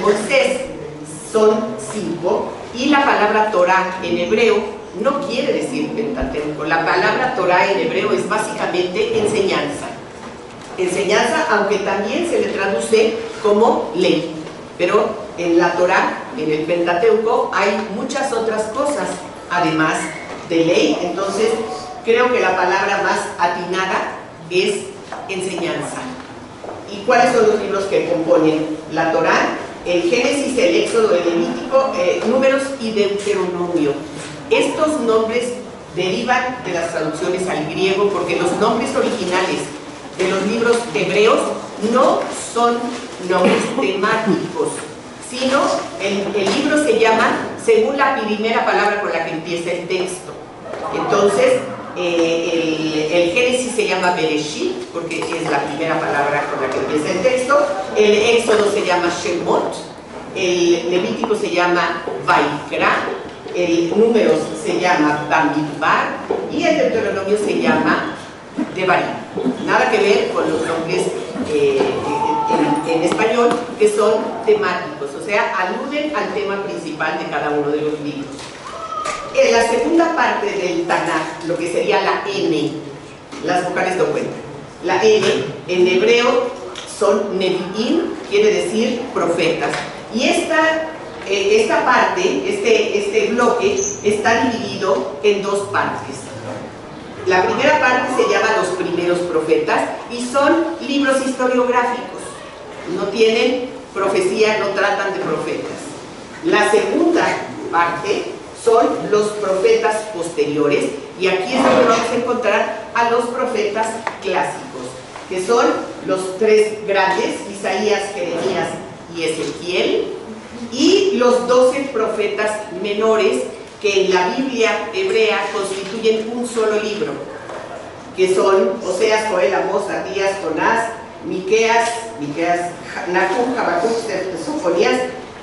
Moisés. Son cinco. Y la palabra Torah en hebreo no quiere decir Pentateuco. La palabra Torah en hebreo es básicamente enseñanza. Enseñanza, aunque también se le traduce como ley. Pero en la Torah, en el Pentateuco, hay muchas otras cosas, además de ley. Entonces, creo que la palabra más atinada es enseñanza. ¿Y cuáles son los libros que componen la Torah? El Génesis, el Éxodo, el Levítico, eh, Números y Deuteronomio. Estos nombres derivan de las traducciones al griego porque los nombres originales de los libros hebreos no son nombres temáticos, sino el, el libro se llama según la primera palabra con la que empieza el texto. Entonces, eh, el, Génesis se llama Bereshit, porque es la primera palabra con la que empieza el texto, el Éxodo se llama Shemot, el Levítico se llama Vaikra, el Números se llama Bamidbar y el Deuteronomio se llama Devarim. Nada que ver con los nombres eh, en, español que son temáticos, o sea, aluden al tema principal de cada uno de los libros. En la segunda parte del Tanakh, lo que sería la N, las vocales no cuentan. La N en hebreo son Nevi'im, quiere decir profetas. Y esta, eh, esta parte, este, este bloque, está dividido en dos partes. La primera parte se llama Los primeros profetas y son libros historiográficos. No tienen profecía, no tratan de profetas. La segunda parte son los profetas posteriores y aquí es donde vamos a encontrar a los profetas clásicos, que son los tres grandes, Isaías, Jeremías y Ezequiel, y los doce profetas menores que en la Biblia hebrea constituyen un solo libro, que son Oseas, Joel, Amós, Adías, Jonás, Miqueas, Miqueas, Nahum, Habacuc, Sofonías,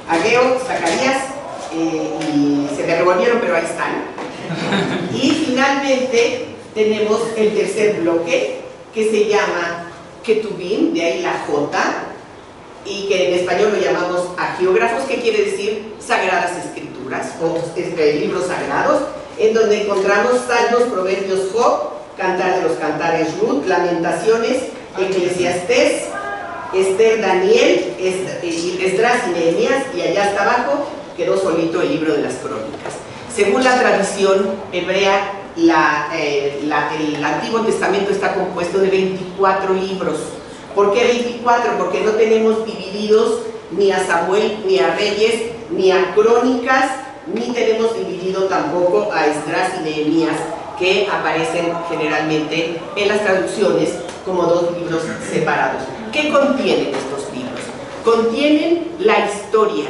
Ageo, Zacarías, eh, y se me revolvieron, pero ahí están. Y finalmente tenemos el tercer bloque, que se llama Ketubim, de ahí la J, y que en español lo llamamos agiógrafos, que quiere decir sagradas escrituras, o libros sagrados, en donde encontramos salmos, proverbios, Job, cantar de los cantares, Ruth, lamentaciones, eclesiastés, Esther, Daniel, Esdras y Nehemías, y allá hasta abajo quedó solito el libro de las crónicas. Según la tradición hebrea, eh, el Antiguo Testamento está compuesto de 24 libros. ¿Por qué 24? Porque no tenemos divididos ni a Samuel, ni a Reyes, ni a Crónicas, ni tenemos dividido tampoco a Esdras y Nehemías, que aparecen generalmente en las traducciones como dos libros separados. ¿Qué contienen estos libros? Contienen la historia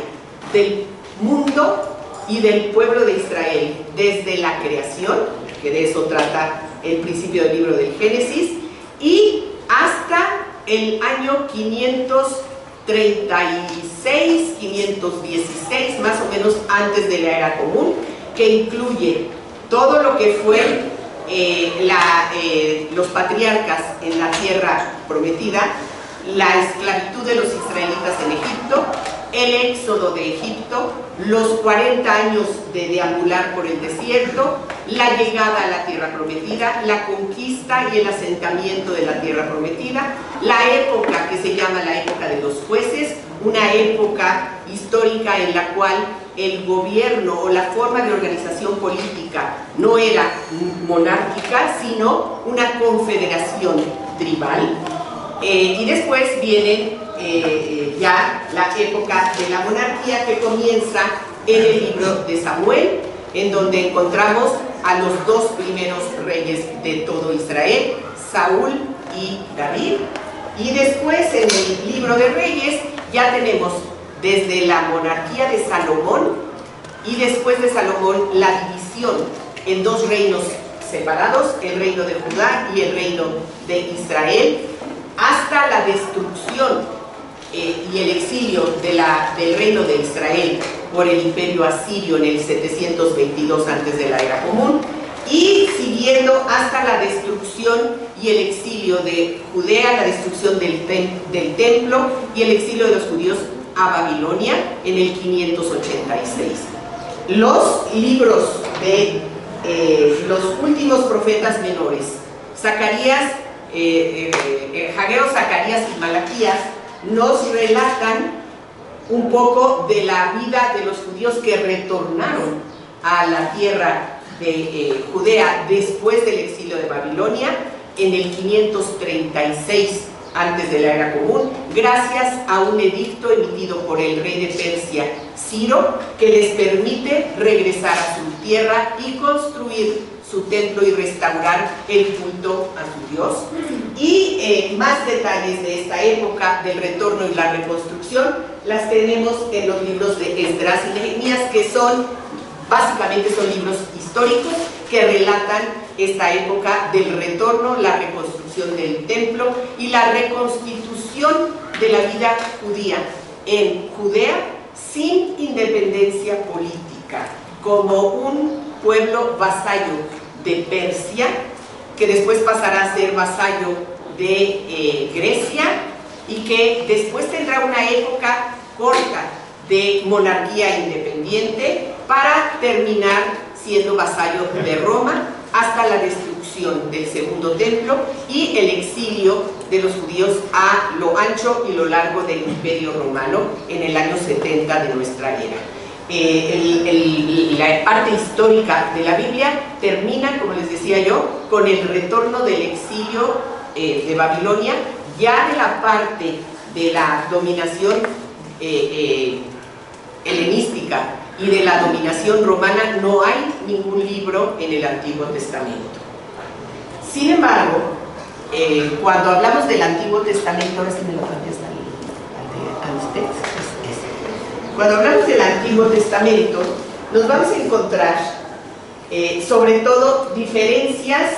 del mundo y del pueblo de Israel desde la creación, que de eso trata el principio del libro del Génesis, y hasta el año 536, 516, más o menos antes de la era común, que incluye todo lo que fue eh, eh, los patriarcas en la tierra prometida, la esclavitud de los israelitas en Egipto, el éxodo de Egipto, los 40 años de deambular por el desierto, la llegada a la tierra prometida, la conquista y el asentamiento de la tierra prometida, la época que se llama la época de los jueces, una época histórica en la cual el gobierno o la forma de organización política no era monárquica, sino una confederación tribal. Eh, y después viene eh, ya la época de la monarquía que comienza en el libro de Samuel, en donde encontramos a los dos primeros reyes de todo Israel, Saúl y David. Y después en el libro de Reyes ya tenemos desde la monarquía de Salomón y después de Salomón la división en dos reinos separados, el reino de Judá y el reino de Israel, hasta la destrucción eh, y el exilio del reino de Israel por el imperio asirio en el 722 antes de la era común y siguiendo hasta la destrucción y el exilio de Judea, la destrucción del, templo y el exilio de los judíos a Babilonia en el 586. Los libros de eh, los últimos profetas menores, Zacarías, eh, eh, Zacarías y Malaquías, nos relatan un poco de la vida de los judíos que retornaron a la tierra de Judea después del exilio de Babilonia en el 536 antes de la era común, gracias a un edicto emitido por el rey de Persia, Ciro, que les permite regresar a su tierra y construir su templo y restaurar el culto a su Dios. Y eh, más detalles de esta época del retorno y la reconstrucción las tenemos en los libros de Esdras y Nehemías, que son, básicamente son libros históricos que relatan esta época del retorno, la reconstrucción del templo y la reconstitución de la vida judía en Judea sin independencia política, como un pueblo vasallo de Persia, que después pasará a ser vasallo de eh, Grecia y que después tendrá una época corta de monarquía independiente para terminar siendo vasallo de Roma hasta la destrucción del segundo templo y el exilio de los judíos a lo ancho y lo largo del imperio romano en el año 70 de nuestra era. Eh, la parte histórica de la Biblia termina, como les decía yo, con el retorno del exilio eh, de Babilonia, ya de la parte de la dominación eh, helenística y de la dominación romana no hay ningún libro en el Antiguo Testamento. Sin embargo, cuando hablamos del Antiguo Testamento, ahora sí me lo cambias a ustedes. Cuando hablamos del Antiguo Testamento, nos vamos a encontrar eh, sobre todo diferencias,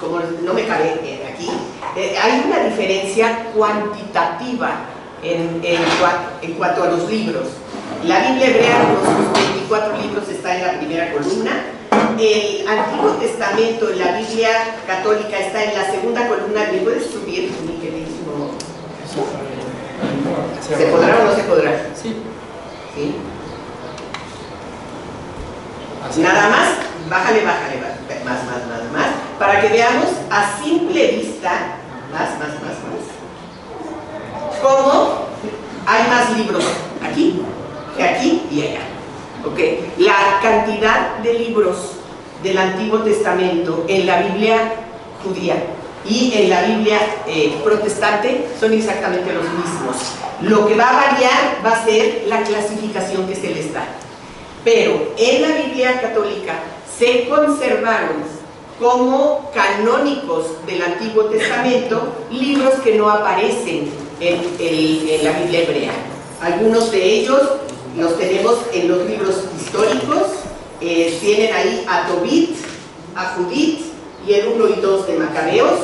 como no me cabe aquí, eh, hay una diferencia cuantitativa en, cuanto a los libros. La Biblia hebrea sus 24 libros está en la primera columna. El Antiguo Testamento en la Biblia católica está en la segunda columna. ¿Me puedes subir, mi? ¿Se podrá o no se podrá? Sí. Nada más, bájale, bájale, más, más, más, más, para que veamos a simple vista, más, más, más, más, cómo hay más libros aquí aquí y allá. Okay. La cantidad de libros del Antiguo Testamento en la Biblia judía y en la Biblia eh, protestante son exactamente los mismos. Lo que va a variar va a ser la clasificación que se les da. Pero en la Biblia católica se conservaron como canónicos del Antiguo Testamento libros que no aparecen en, la Biblia hebrea. Algunos de ellos los tenemos en los libros históricos, eh, tienen ahí a Tobit, a Judith y el 1 y 2 de Macabeos,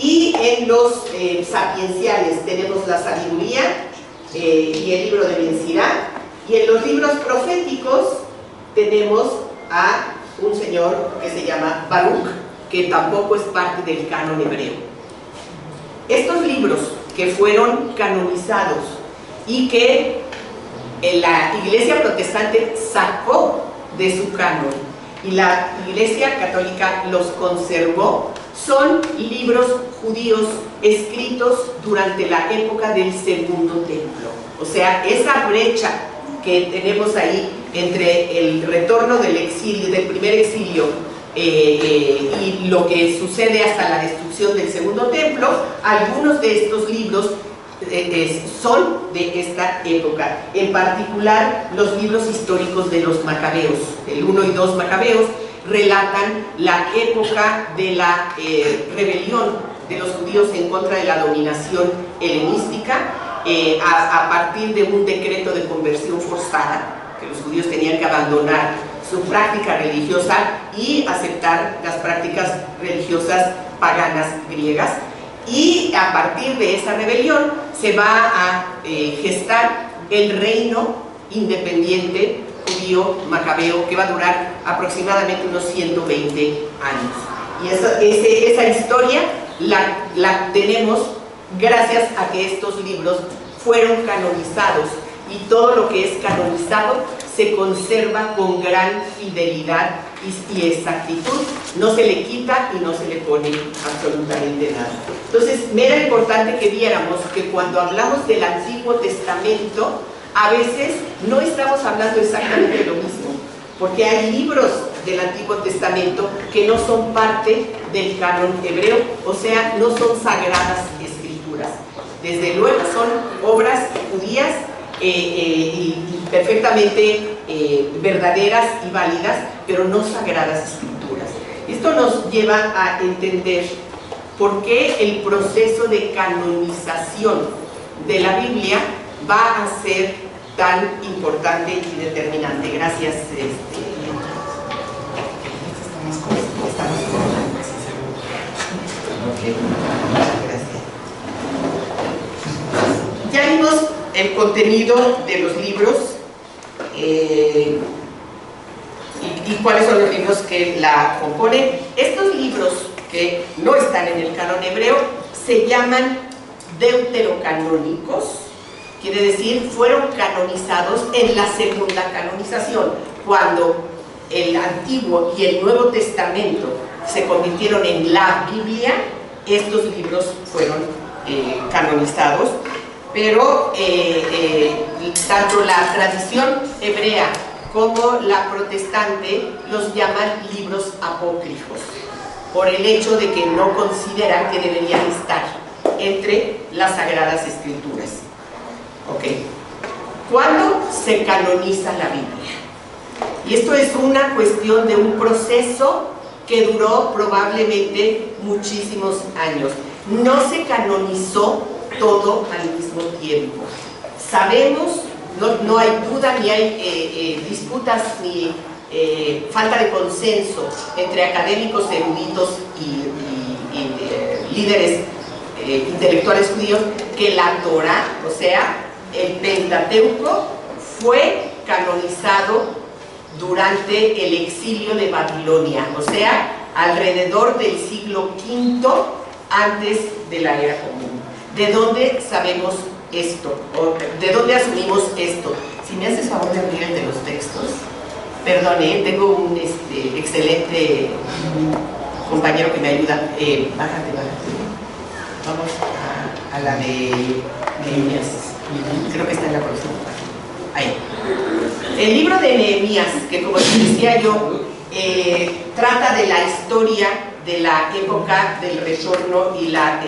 y en los eh, sapienciales tenemos la sabiduría eh, y el libro de Mencirá, y en los libros proféticos tenemos a un señor que se llama Baruch, que tampoco es parte del canon hebreo. Estos libros que fueron canonizados y que la iglesia protestante sacó de su canon y la iglesia católica los conservó, son libros judíos escritos durante la época del segundo templo. O sea, esa brecha que tenemos ahí entre el retorno del exilio, del primer exilio eh, eh, y lo que sucede hasta la destrucción del segundo templo, algunos de estos libros son de esta época, en particular los libros históricos de los macabeos, el 1 y 2 macabeos, relatan la época de la eh, rebelión de los judíos en contra de la dominación helenística, eh, a, partir de un decreto de conversión forzada, que los judíos tenían que abandonar su práctica religiosa y aceptar las prácticas religiosas paganas griegas, y a partir de esa rebelión se va a eh, gestar el reino independiente macabeo que va a durar aproximadamente unos 120 años. Y esa, esa historia la, la tenemos gracias a que estos libros fueron canonizados y todo lo que es canonizado se conserva con gran fidelidad y, exactitud, no se le quita y no se le pone absolutamente nada. Entonces, me era importante que viéramos que cuando hablamos del Antiguo Testamento, a veces no estamos hablando exactamente de lo mismo, porque hay libros del Antiguo Testamento que no son parte del canon hebreo, o sea, no son sagradas escrituras. Desde luego son obras judías eh, eh, y, perfectamente eh, verdaderas y válidas, pero no sagradas escrituras. Esto nos lleva a entender por qué el proceso de canonización de la Biblia va a ser tan importante y determinante. Gracias. Este, ya vimos el contenido de los libros eh, y, cuáles son los libros que la componen. Estos libros que no están en el canon hebreo se llaman deuterocanónicos, quiere decir fueron canonizados en la segunda canonización, cuando el Antiguo y el Nuevo Testamento se convirtieron en la Biblia, estos libros fueron eh, canonizados pero eh, eh, tanto la tradición hebrea como la protestante los llaman libros apócrifos, por el hecho de que no consideran que deberían estar entre las sagradas escrituras. Ok. ¿Cuándo se canoniza la Biblia? Y esto es una cuestión de un proceso que duró probablemente muchísimos años. No se canonizó todo al mismo tiempo. Sabemos, no, hay duda, ni hay eh, eh, disputas, ni eh, falta de consenso entre académicos, eruditos y, líderes intelectuales judíos, que la Torah, o sea, el Pentateuco, fue canonizado durante el exilio de Babilonia, o sea, alrededor del siglo V antes de la era común. ¿De dónde sabemos esto? ¿O ¿De dónde asumimos esto? Si me haces favor de abrir el de los textos. Perdone, tengo un este, excelente compañero que me ayuda. Eh, bájate, bájate. Vamos a, la de Nehemías. Creo que está en la próxima. Ahí. El libro de Nehemías, que como decía yo, eh, trata de la historia de la época del retorno y la,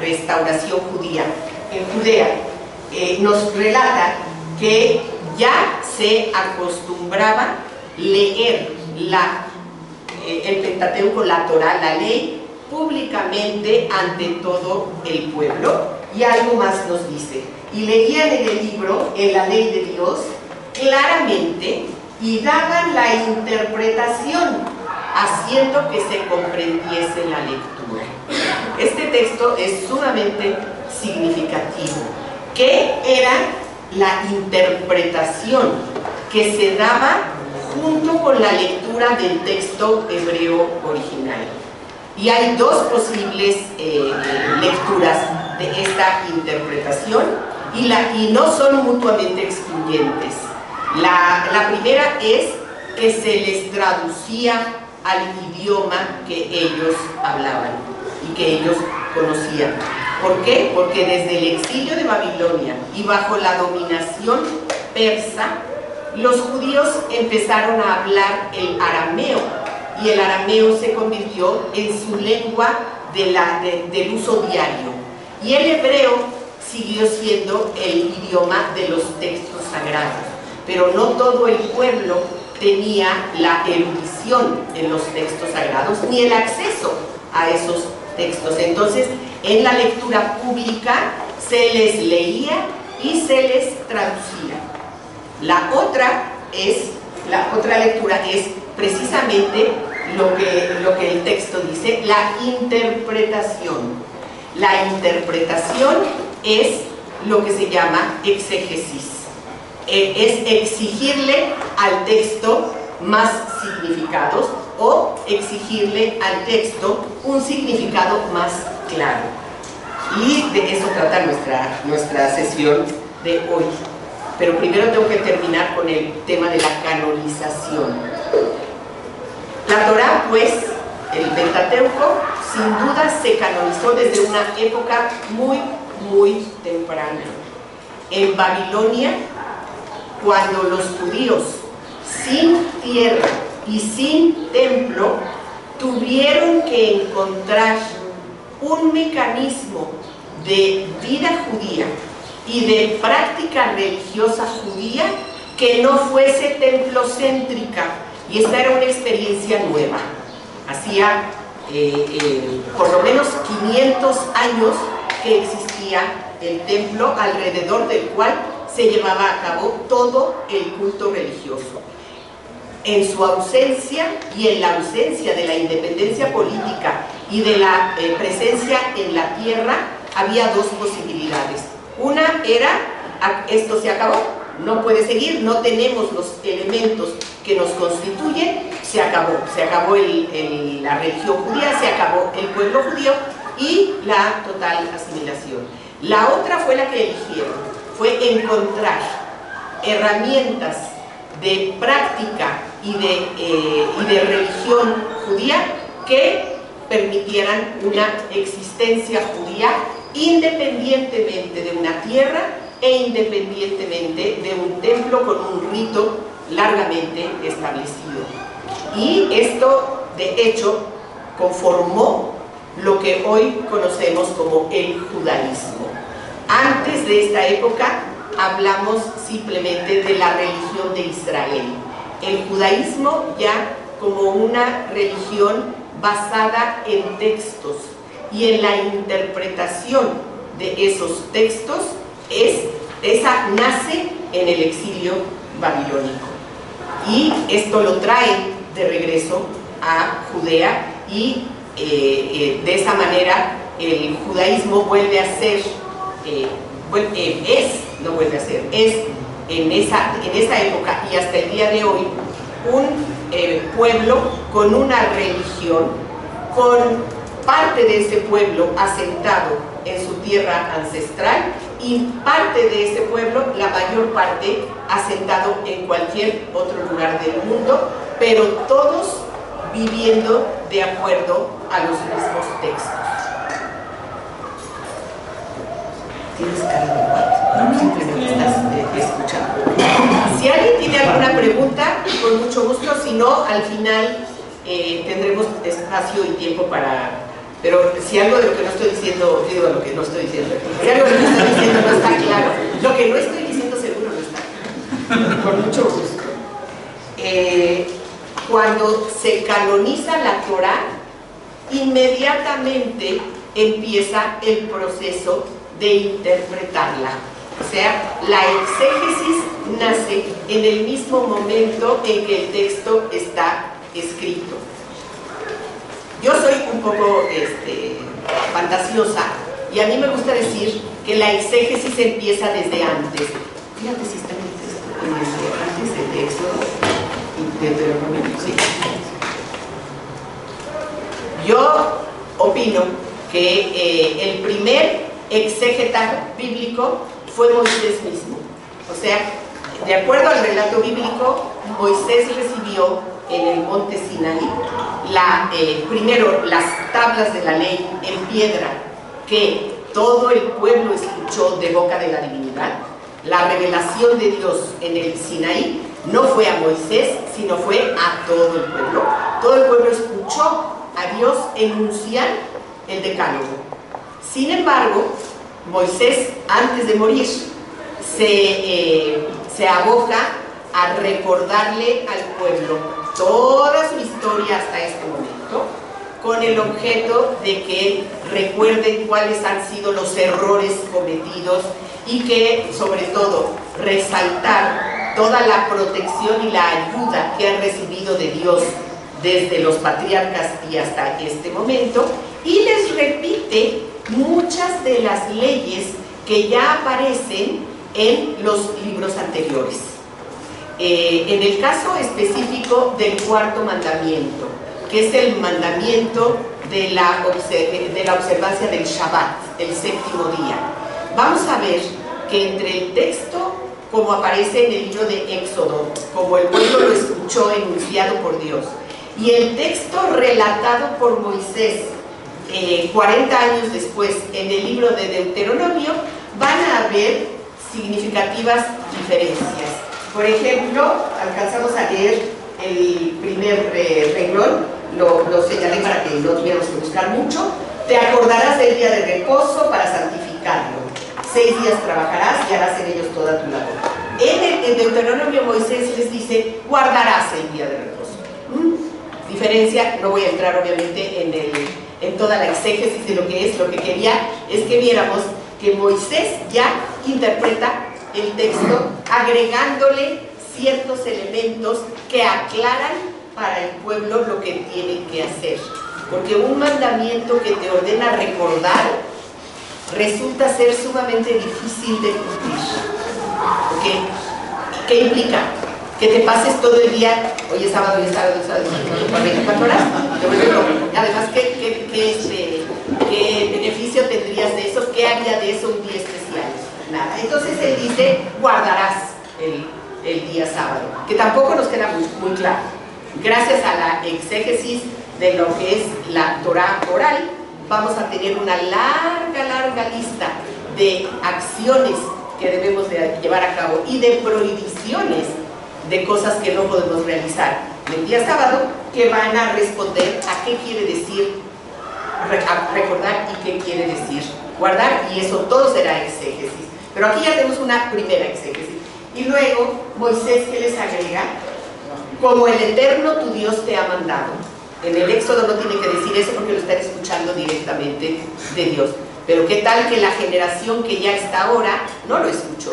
restauración judía en Judea, eh, nos relata que ya se acostumbraba leer eh, el Pentateuco, la Torah, la ley, públicamente ante todo el pueblo. Y algo más nos dice. Y leían en el libro, en la ley de Dios, claramente y daban la interpretación haciendo que se comprendiese la lectura. Este texto es sumamente significativo. ¿Qué era la interpretación que se daba junto con la lectura del texto hebreo original? Y hay dos posibles eh, lecturas de esta interpretación y, la, no son mutuamente excluyentes. La, primera es que se les traducía al idioma que ellos hablaban y que ellos conocían. ¿Por qué? Porque desde el exilio de Babilonia y bajo la dominación persa, los judíos empezaron a hablar el arameo y el arameo se convirtió en su lengua del uso diario. Y el hebreo siguió siendo el idioma de los textos sagrados, pero no todo el pueblo tenía la erudición en los textos sagrados ni el acceso a esos textos. Entonces, en la lectura pública se les leía y se les traducía. La otra es, la otra lectura es precisamente lo que, lo que el texto dice, la interpretación. La interpretación es lo que se llama exégesis eh, es exigirle al texto más significados o exigirle al texto un significado más claro. Y de eso trata nuestra, nuestra sesión de hoy. Pero primero tengo que terminar con el tema de la canonización. La Torah, pues, el Pentateuco, sin duda se canonizó desde una época muy, muy temprana. En Babilonia, cuando los judíos, sin tierra y sin templo, tuvieron que encontrar un mecanismo de vida judía y de práctica religiosa judía que no fuese templocéntrica. Y esta era una experiencia nueva. Hacía eh, por lo menos 500 años que existía el templo alrededor del cual se llevaba a cabo todo el culto religioso. En su ausencia y en la ausencia de la independencia política y de la eh, presencia en la tierra, había dos posibilidades. Una era, esto se acabó, no puede seguir, no tenemos los elementos que nos constituyen, se acabó, se acabó la religión judía, se acabó el pueblo judío y la total asimilación. La otra fue la que eligieron, fue encontrar herramientas de práctica y de, eh, y de religión judía que permitieran una existencia judía independientemente de una tierra e independientemente de un templo con un rito largamente establecido. Y esto, de hecho, conformó lo que hoy conocemos como el judaísmo. Antes de esta época hablamos simplemente de la religión de Israel. El judaísmo ya como una religión basada en textos y en la interpretación de esos textos es, esa nace en el exilio babilónico. Y esto lo trae de regreso a Judea y eh, eh, de esa manera el judaísmo vuelve a ser, eh, es, no vuelve a ser, es en esa, en esa época y hasta el día de hoy un pueblo con una religión, con parte de ese pueblo asentado en su tierra ancestral y parte de ese pueblo, la mayor parte, asentado en cualquier otro lugar del mundo, pero todos viviendo de acuerdo a los mismos textos. Tienes cara de igual, simplemente estás eh, escuchando. Si alguien tiene alguna pregunta, con mucho gusto, si no, al final eh, tendremos espacio y tiempo para pero si algo de lo que no estoy diciendo, digo lo que no estoy diciendo, si algo de lo que estoy diciendo no está claro, lo que no estoy diciendo seguro no está. Con mucho gusto. Eh, cuando se canoniza la Torah, inmediatamente empieza el proceso de interpretarla. O sea, la exégesis nace en el mismo momento en que el texto está escrito. Yo soy un poco este, fantasiosa y a mí me gusta decir que la exégesis empieza desde antes. Fíjate si está en el texto, antes del texto sí. Yo opino que eh, el primer exégeta bíblico fue Moisés mismo. O sea, de acuerdo al relato bíblico, Moisés recibió en el monte Sinaí, eh, primero las tablas de la ley en piedra que todo el pueblo escuchó de boca de la divinidad, la revelación de Dios en el Sinaí no fue a Moisés, sino fue a todo el pueblo. Todo el pueblo escuchó a Dios enunciar el decálogo. Sin embargo, Moisés, antes de morir, se, eh, a recordarle al pueblo toda su historia hasta este momento con el objeto de que recuerden cuáles han sido los errores cometidos y que sobre todo resaltar toda la protección y la ayuda que han recibido de Dios desde los patriarcas y hasta este momento y les repite muchas de las leyes que ya aparecen en los libros anteriores. Eh, en el caso específico del cuarto mandamiento, que es el mandamiento de la, observancia del Shabbat, el séptimo día, vamos a ver que entre el texto como aparece en el libro de Éxodo, como el pueblo lo escuchó enunciado por Dios. Y el texto relatado por Moisés 40 eh, años después en el libro de Deuteronomio, van a haber significativas diferencias. Por ejemplo, alcanzamos a leer el primer eh, renglón, lo, lo señalé para que no tuviéramos que buscar mucho. Te acordarás del día de reposo para santificarlo. Seis días trabajarás y harás en ellos toda tu labor. En el Deuteronomio Moisés les dice, guardarás el día de reposo. ¿Mm? Diferencia, no voy a entrar obviamente en, en toda la exégesis de lo que es, lo que quería es que viéramos que Moisés ya interpreta el texto agregándole ciertos elementos que aclaran para el pueblo lo que tiene que hacer. Porque un mandamiento que te ordena recordar resulta ser sumamente difícil de cumplir. ¿Qué implica? Que te pases todo el día, hoy es sábado, hoy es sábado, hoy es sábado, 24 horas. Además, ¿qué, qué, qué, este, ¿qué beneficio tendrías de eso? ¿Qué haría de eso un día especial? Entonces él dice, guardarás el, el día sábado, que tampoco nos queda muy, claro. Gracias a la exégesis de lo que es la Torah oral, vamos a tener una larga, larga lista de acciones que debemos de llevar a cabo y de prohibiciones de cosas que no podemos realizar el día sábado que van a responder a qué quiere decir recordar y qué quiere decir guardar y eso todo será exégesis. Pero aquí ya tenemos una primera exégesis. Y luego Moisés que les agrega, como el Eterno tu Dios te ha mandado. En el Éxodo no tiene que decir eso porque lo están escuchando directamente de Dios. Pero qué tal que la generación que ya está ahora no lo escuchó.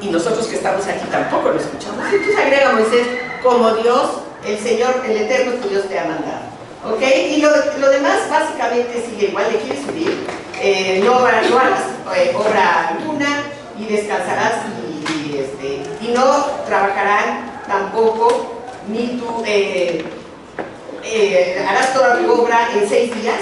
Y nosotros que estamos aquí tampoco lo escuchamos. Entonces agrega Moisés, como Dios, el Señor, el Eterno tu Dios te ha mandado. ¿Ok? Y lo, demás básicamente sigue igual, le quieres subir. Eh, no, harás eh, obra alguna y descansarás y, este, y no trabajarán tampoco ni tú eh, harás toda tu obra en seis días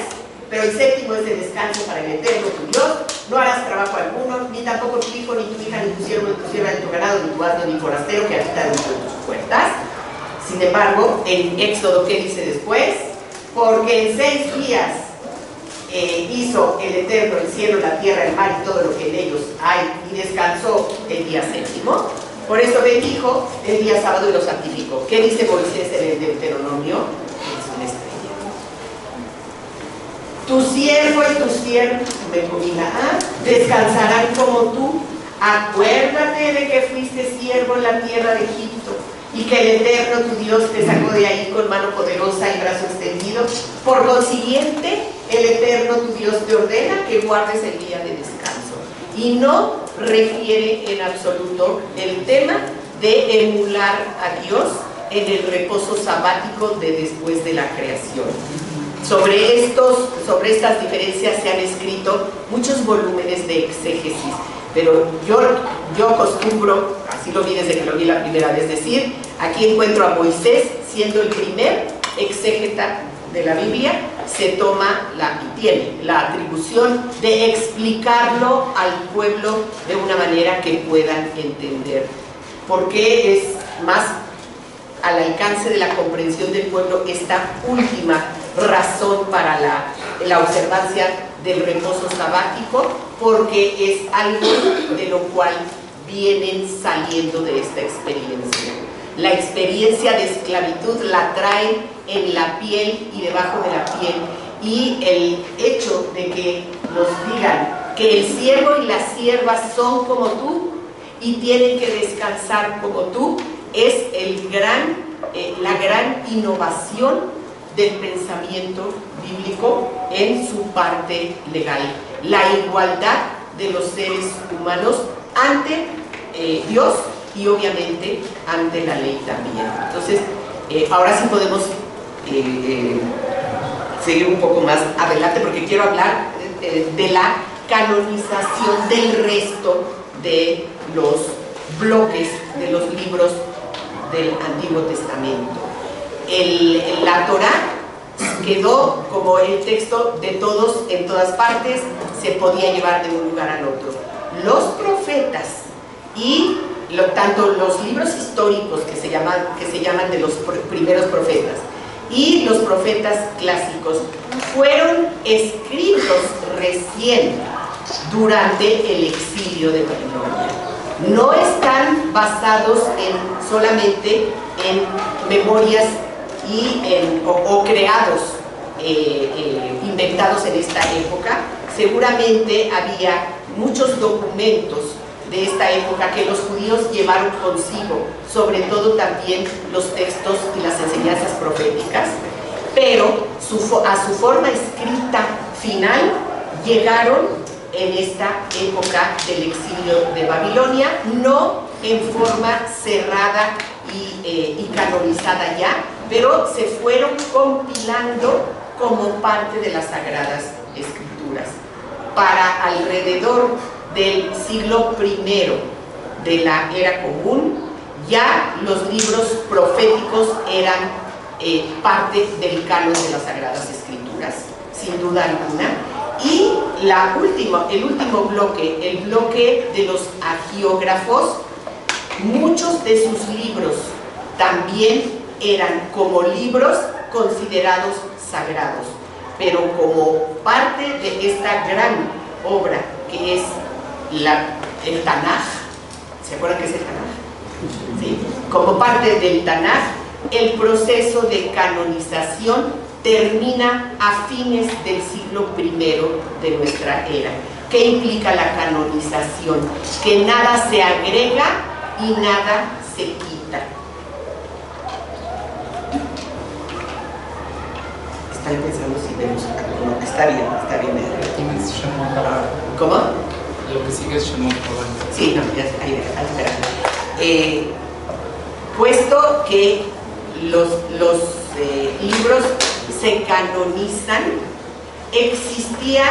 pero el séptimo es el descanso para el eterno tu Dios, no harás trabajo alguno, ni tampoco tu hijo, ni tu hija, ni tu siervo, ni tu sierva, ni tu ganado, ni tu asno, ni forastero que habita dentro de tus puertas. Sin embargo, en Éxodo, ¿qué dice después? Porque en seis días eh, hizo el Eterno el cielo, la tierra, el mar y todo lo que en ellos hay, y descansó el día séptimo. Por eso bendijo el día sábado y lo santificó. ¿Qué dice Moisés en el Deuteronomio? Tu siervo y tu siervo, descansarán como tú. Acuérdate de que fuiste siervo en la tierra de Egipto y que el Eterno tu Dios te sacó de ahí con mano poderosa y brazo extendido. Por consiguiente, el Eterno tu Dios te ordena que guardes el día de descanso. Y no refiere en absoluto el tema de emular a Dios en el reposo sabático de después de la creación. Sobre, estos, sobre estas diferencias se han escrito muchos volúmenes de exégesis, pero yo, yo acostumbro, así lo vi desde que lo vi la primera vez, decir, aquí encuentro a Moisés siendo el primer exégeta de la Biblia, se toma la, y tiene la atribución de explicarlo al pueblo de una manera que puedan entender. Porque es más al alcance de la comprensión del pueblo esta última razón para la, observancia del reposo sabático, porque es algo de lo cual vienen saliendo de esta experiencia. La experiencia de esclavitud la traen en la piel y debajo de la piel y el hecho de que nos digan que el siervo y la sierva son como tú y tienen que descansar como tú es el gran, eh, la gran innovación del pensamiento bíblico en su parte legal. La igualdad de los seres humanos ante eh, Dios y obviamente ante la ley también. Entonces, eh, ahora sí podemos eh, seguir un poco más adelante porque quiero hablar de la canonización del resto de los bloques de los libros del Antiguo Testamento la Torah quedó como el texto de todos en todas partes, se podía llevar de un lugar al otro. Los profetas y tanto los libros históricos que se, llaman, que se llaman de los primeros profetas y los profetas clásicos fueron escritos recién durante el exilio de Babilonia. No están basados en, solamente en memorias y o, creados, eh, eh, inventados en esta época. Seguramente había muchos documentos de esta época que los judíos llevaron consigo, sobre todo también los textos y las enseñanzas proféticas, pero a su forma escrita final llegaron en esta época del exilio de Babilonia, no en forma cerrada y, eh, y canonizada ya, pero se fueron compilando como parte de las Sagradas Escrituras. Para alrededor del siglo I de la era común, ya los libros proféticos eran eh, parte del canon de las Sagradas Escrituras, sin duda alguna. Y la última, el último bloque, el bloque de los agiógrafos, muchos de sus libros también eran como libros considerados sagrados, pero como parte de esta gran obra que es el Tanaj, ¿se acuerdan qué es el Tanaj? Como parte del Tanaj, el proceso de canonización termina a fines del siglo I de nuestra era. ¿Qué implica la canonización? Que nada se agrega y nada se quita. Están pensando si vemos no, está bien, está bien. ¿Cómo? lo que sigue es Shemot Sí, no, ya, ahí, espera. Eh, puesto que los, los eh, libros se canonizan, existía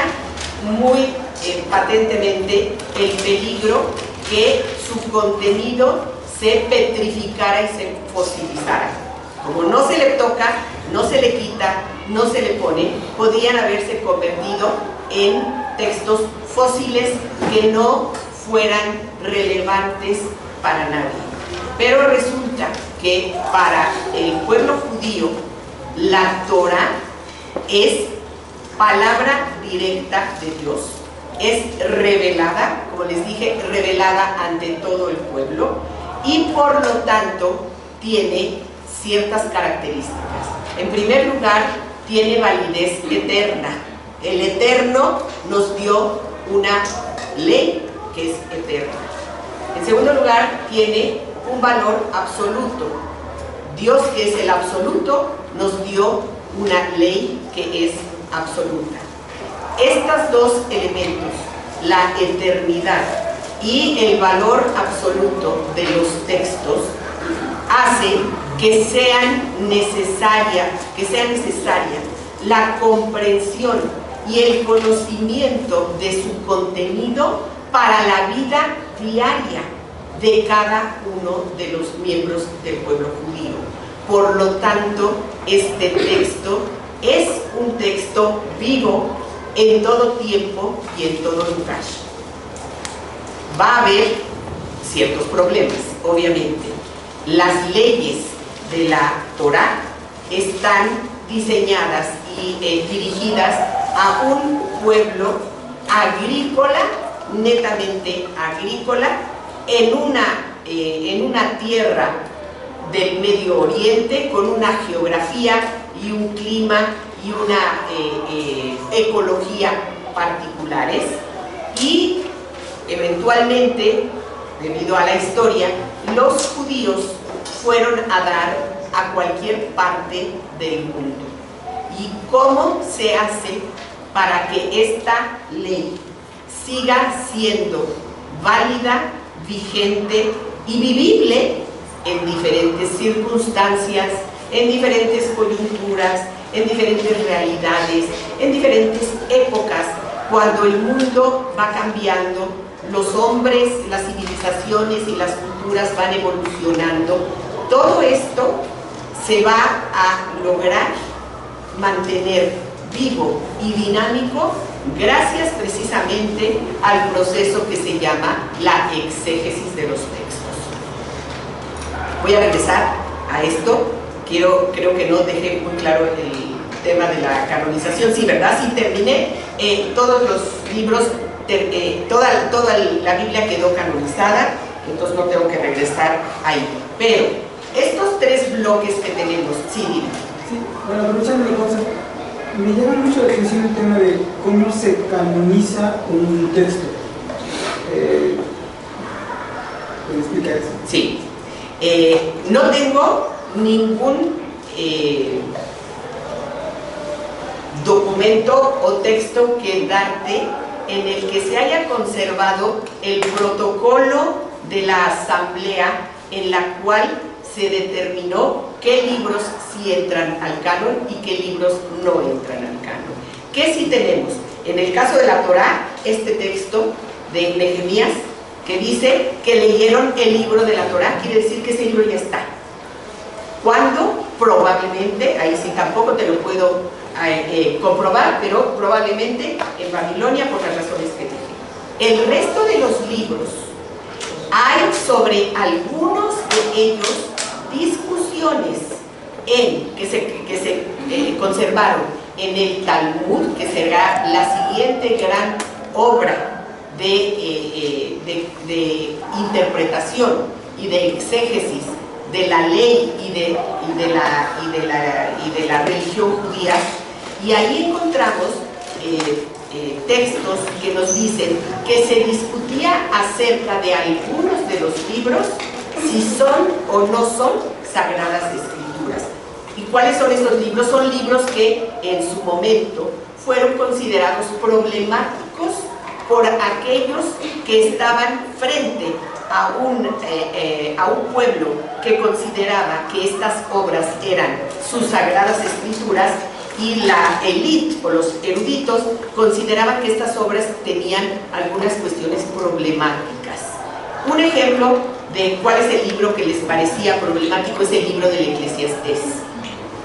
muy eh, patentemente el peligro que su contenido se petrificara y se fosilizara. Como no se le toca, no se le quita, no se le pone, podían haberse convertido en textos fósiles que no fueran relevantes para nadie. Pero resulta que para el pueblo judío la Torah es palabra directa de Dios, es revelada, como les dije, revelada ante todo el pueblo y por lo tanto tiene ciertas características. En primer lugar, tiene validez eterna. El Eterno nos dio una ley que es eterna. En segundo lugar, tiene un valor absoluto. Dios, que es el absoluto, nos dio una ley que es absoluta. Estos dos elementos, la eternidad y el valor absoluto de los textos, hacen que sean necesaria, que sea necesaria la comprensión y el conocimiento de su contenido para la vida diaria de cada uno de los miembros del pueblo judío. Por lo tanto, este texto es un texto vivo en todo tiempo y en todo lugar. Va a haber ciertos problemas, obviamente. Las leyes de la Torah están diseñadas y eh, dirigidas a un pueblo agrícola, netamente agrícola, en una, eh, en una tierra del Medio Oriente con una geografía y un clima y una eh, ecología particulares. Y eventualmente, debido a la historia, los judíos fueron a dar a cualquier parte del mundo. ¿Y cómo se hace para que esta ley siga siendo válida, vigente y vivible en diferentes circunstancias, en diferentes coyunturas, en diferentes realidades, en diferentes épocas, cuando el mundo va cambiando, los hombres, las civilizaciones y las culturas van evolucionando, todo esto se va a lograr mantener vivo y dinámico gracias precisamente al proceso que se llama la exégesis de los textos. Voy a regresar a esto. Quiero, creo que no dejé muy claro el tema de la canonización. Sí, ¿verdad? Sí, terminé. Eh, todos los libros, eh, toda, toda la Biblia quedó canonizada, entonces no tengo que regresar ahí. Pero estos tres bloques que tenemos, sí, Sí, bueno, aprovechando la cosa, me llama mucho la atención el tema de cómo se canoniza un texto. Eh, ¿Puedes explicar eso? Sí. Eh, no tengo ningún eh, documento o texto que darte en el que se haya conservado el protocolo de la asamblea en la cual se determinó qué libros sí entran al canon y qué libros no entran al canon. ¿Qué sí tenemos? En el caso de la Torá, este texto de Nehemías, que dice que leyeron el libro de la Torá, quiere decir que ese libro ya está. ¿Cuándo? Probablemente, ahí sí tampoco te lo puedo eh, eh, comprobar, pero probablemente en Babilonia por las razones que dije. El resto de los libros, hay sobre algunos de ellos discusiones que se, eh, conservaron en el Talmud, que será la siguiente gran obra de, eh, eh, interpretación y de exégesis de la ley y de la religión judía, y ahí encontramos textos que nos dicen que se discutía acerca de algunos de los libros si son o no son sagradas escrituras. ¿Y cuáles son estos libros? Son libros que en su momento fueron considerados problemáticos por aquellos que estaban frente a un, eh, eh, a un pueblo que consideraba que estas obras eran sus sagradas escrituras y la élite o los eruditos consideraban que estas obras tenían algunas cuestiones problemáticas. Un ejemplo de cuál es el libro que les parecía problemático es el libro del Eclesiastés.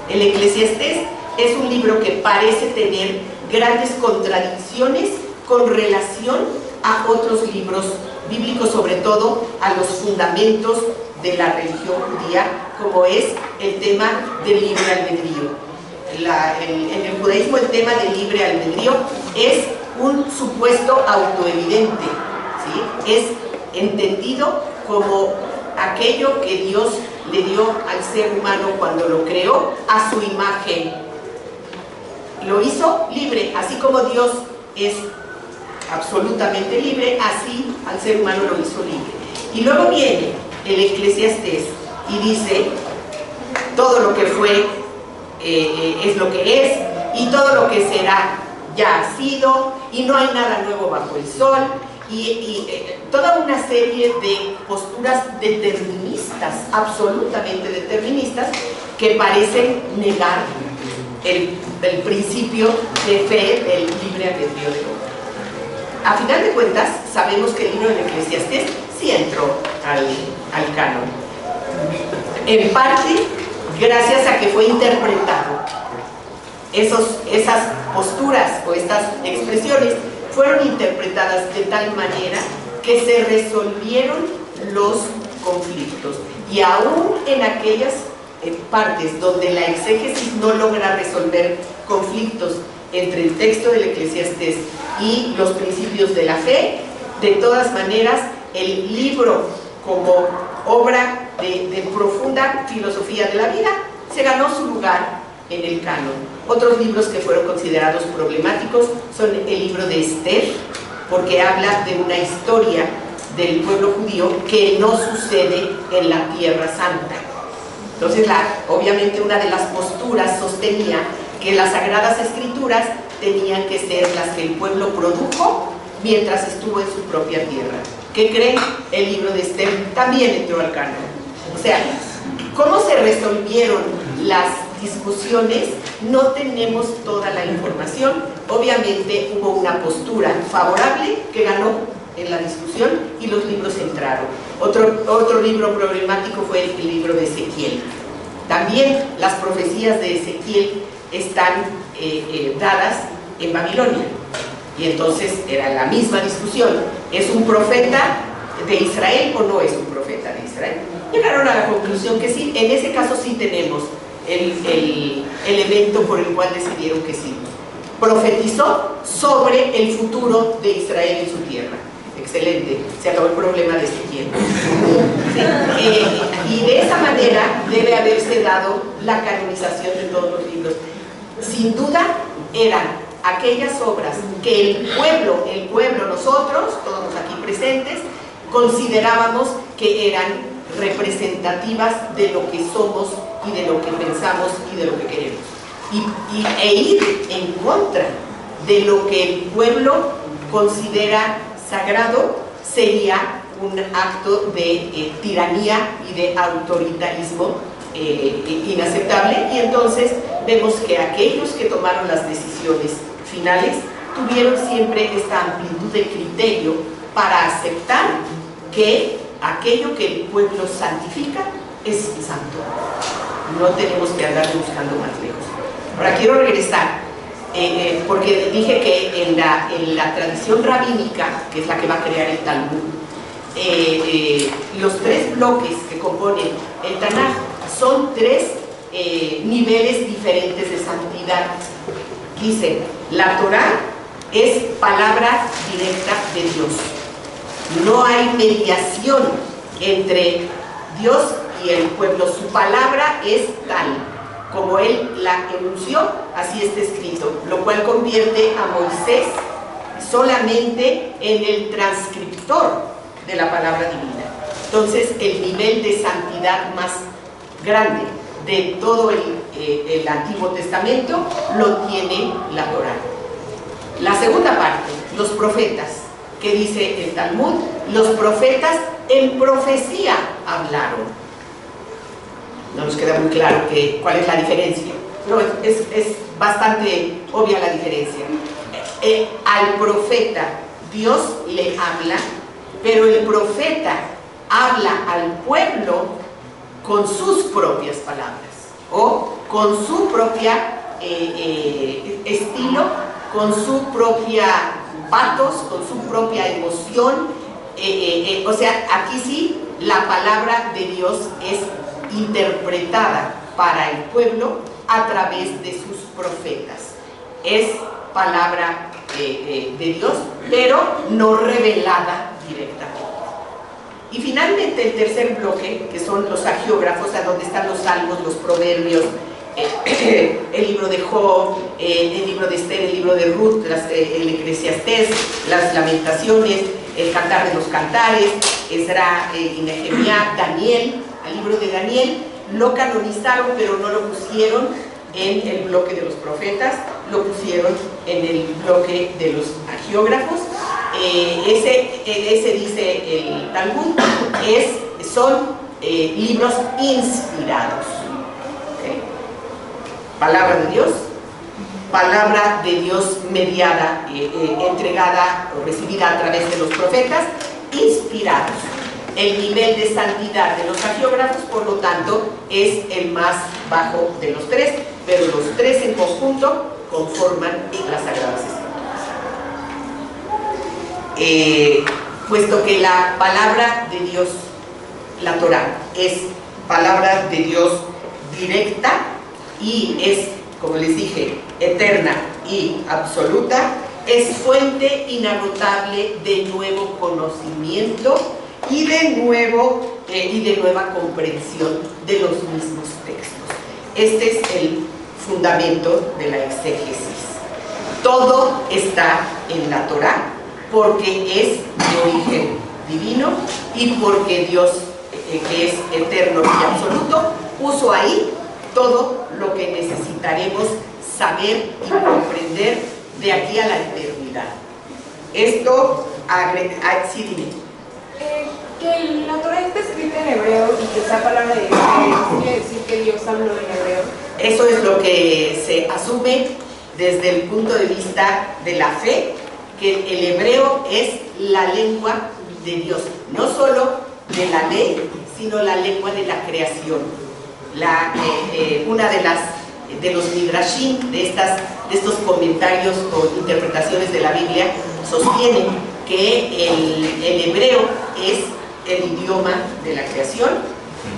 El Eclesiastés es un libro que parece tener grandes contradicciones con relación a otros libros bíblicos, sobre todo a los fundamentos de la religión judía, como es el tema del libre albedrío. en el judaísmo el tema del libre albedrío es un supuesto autoevidente, ¿sí? es entendido como aquello que Dios le dio al ser humano cuando lo creó a su imagen. Lo hizo libre, así como Dios es absolutamente libre, así al ser humano lo hizo libre. Y luego viene el eclesiastés y dice, todo lo que fue eh, eh, es lo que es y todo lo que será ya ha sido y no hay nada nuevo bajo el sol y, eh, toda una serie de posturas deterministas, absolutamente deterministas, que parecen negar el, principio de fe del libre albedrío de. A final de cuentas, sabemos que el libro de Eclesiastes sí entró al, al canon. En parte, gracias a que fue interpretado. Esos, esas posturas o estas expresiones fueron interpretadas de tal manera que se resolvieron los conflictos. Y aún en aquellas eh, partes donde la exégesis no logra resolver conflictos entre el texto del eclesiastés y los principios de la fe, de todas maneras el libro como obra de, de profunda filosofía de la vida se ganó su lugar en el canon. Otros libros que fueron considerados problemáticos son el libro de Esther, porque habla de una historia del pueblo judío que no sucede en la Tierra Santa. Entonces, obviamente una de las posturas sostenía que las Sagradas Escrituras tenían que ser las que el pueblo produjo mientras estuvo en su propia tierra. ¿Qué creen? El libro de Esther también entró al canon. O sea, ¿cómo se resolvieron las discusiones, no tenemos toda la información. Obviamente hubo una postura favorable que ganó en la discusión y los libros entraron. Otro, otro libro problemático fue el libro de Ezequiel. También las profecías de Ezequiel están eh, eh, dadas en Babilonia. Y entonces era la misma discusión. ¿Es un profeta de Israel o no es un profeta de Israel? Llegaron a la conclusión que sí, en ese caso sí tenemos el, el elemento por el cual decidieron que sí. Profetizó sobre el futuro de Israel y su tierra. Excelente, se acabó el problema de Ezequiel. Sí, eh, y de esa manera debe haberse dado la canonización de todos los libros. Sin duda eran aquellas obras que el pueblo, el pueblo, nosotros, todos aquí presentes, considerábamos que eran representativas de lo que somos y de lo que pensamos y de lo que queremos. Y, e ir en contra de lo que el pueblo considera sagrado sería un acto de eh, tiranía y de autoritarismo eh, inaceptable y entonces vemos que aquellos que tomaron las decisiones finales tuvieron siempre esta amplitud de criterio para aceptar que aquello que el pueblo santifica es santo. No tenemos que andar buscando más lejos. Ahora quiero regresar, eh, eh, porque dije que en la, tradición rabínica, que es la que va a crear el Talmud, eh, los tres bloques que componen el Tanaj son tres niveles diferentes de santidad. Dice, la Torah es palabra directa de Dios no hay mediación entre Dios y el pueblo. Su palabra es tal. Como él la enunció, así está escrito, lo cual convierte a Moisés solamente en el transcriptor de la palabra divina. Entonces, el nivel de santidad más grande de todo el, eh, el Antiguo Testamento lo tiene la Torah. La segunda parte, los profetas que dice el Talmud, los profetas en profecía hablaron. No nos queda muy claro que, cuál es la diferencia, pero es, bastante obvia la diferencia. Eh, al profeta Dios le habla, pero el profeta habla al pueblo con sus propias palabras o con su propia eh, eh, estilo, con su propia patos, con su propia emoción. Eh, eh, o sea, aquí sí la palabra de Dios es interpretada para el pueblo a través de sus profetas. Es palabra de Dios, pero no revelada directamente. Y finalmente el tercer bloque, que son los agiógrafos, a donde están los salmos, los proverbios, el libro de Job, el libro de Esther, el libro de Ruth, eh, el Eclesiastés, las Lamentaciones, el Cantar de los Cantares, eh, y Nehemiah, Daniel, el libro de Daniel, lo canonizaron pero no lo pusieron en el bloque de los profetas, lo pusieron en el bloque de los agiógrafos. Eh, ese, ese, dice el Talmud, es, son libros inspirados palabra de Dios, palabra de Dios mediada, eh, eh, entregada o recibida a través de los profetas, inspirados. El nivel de santidad de los agiógrafos, por lo tanto, es el más bajo de los tres, pero los tres en conjunto conforman las Sagradas Escrituras. Eh, puesto que la palabra de Dios, la Torah, es palabra de Dios directa, y es, como les dije, eterna y absoluta, es fuente inagotable de nuevo conocimiento y de, nuevo, eh, y de nueva comprensión de los mismos textos. Este es el fundamento de la exégesis. Todo está en la Torah porque es de origen divino y porque Dios, eh, que es eterno y absoluto, puso ahí todo lo que necesitaremos saber y comprender de aquí a la eternidad. Esto, ah, sí. Eh, que la Torah está escrita en hebreo y que esa palabra de Dios quiere decir que Dios habló en hebreo. Eso es lo que se asume desde el punto de vista de la fe, que el hebreo es la lengua de Dios, no solo de la ley, sino la lengua de la creación eh, eh, una de las de los midrashim, de, estas, estos comentarios o interpretaciones de la Biblia, sostienen que el, hebreo es el idioma de la creación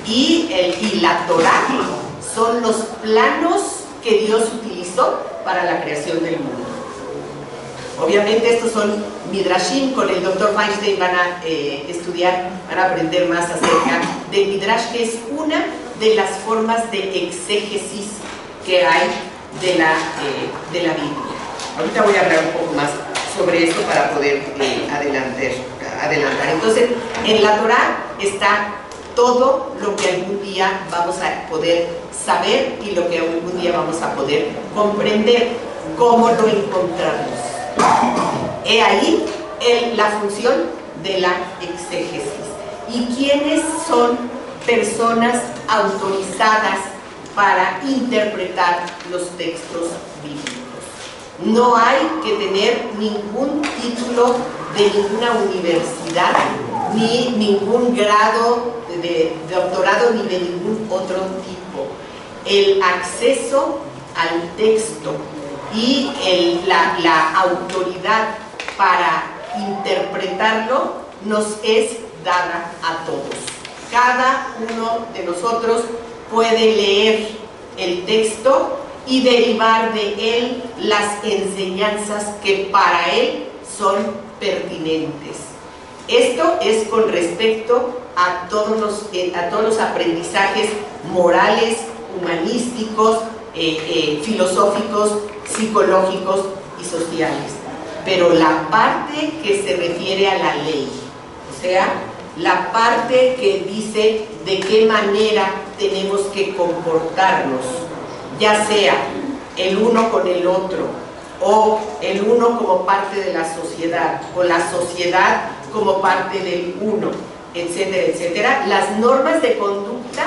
y, el, y la Torah son los planos que Dios utilizó para la creación del mundo. Obviamente estos son Midrashim, con el doctor Weinstein van a eh, estudiar, van a aprender más acerca del Midrash, que es una de las formas de exégesis que hay de la, eh, de la Biblia. Ahorita voy a hablar un poco más sobre esto para poder eh, adelantar, adelantar. Entonces, en la Torah está todo lo que algún día vamos a poder saber y lo que algún día vamos a poder comprender. ¿Cómo lo encontramos? He ahí la función de la exégesis. ¿Y quiénes son personas autorizadas para interpretar los textos bíblicos? No hay que tener ningún título de ninguna universidad, ni ningún grado de doctorado, ni de ningún otro tipo. El acceso al texto y la autoridad para interpretarlo nos es dada a todos. Cada uno de nosotros puede leer el texto y derivar de él las enseñanzas que para él son pertinentes. Esto es con respecto a todos los, eh, a todos los aprendizajes morales, humanísticos, eh, eh, filosóficos, psicológicos y sociales. Pero la parte que se refiere a la ley, o sea, la parte que dice de qué manera tenemos que comportarnos, ya sea el uno con el otro, o el uno como parte de la sociedad, o la sociedad como parte del uno, etcétera, etcétera. Las normas de conducta,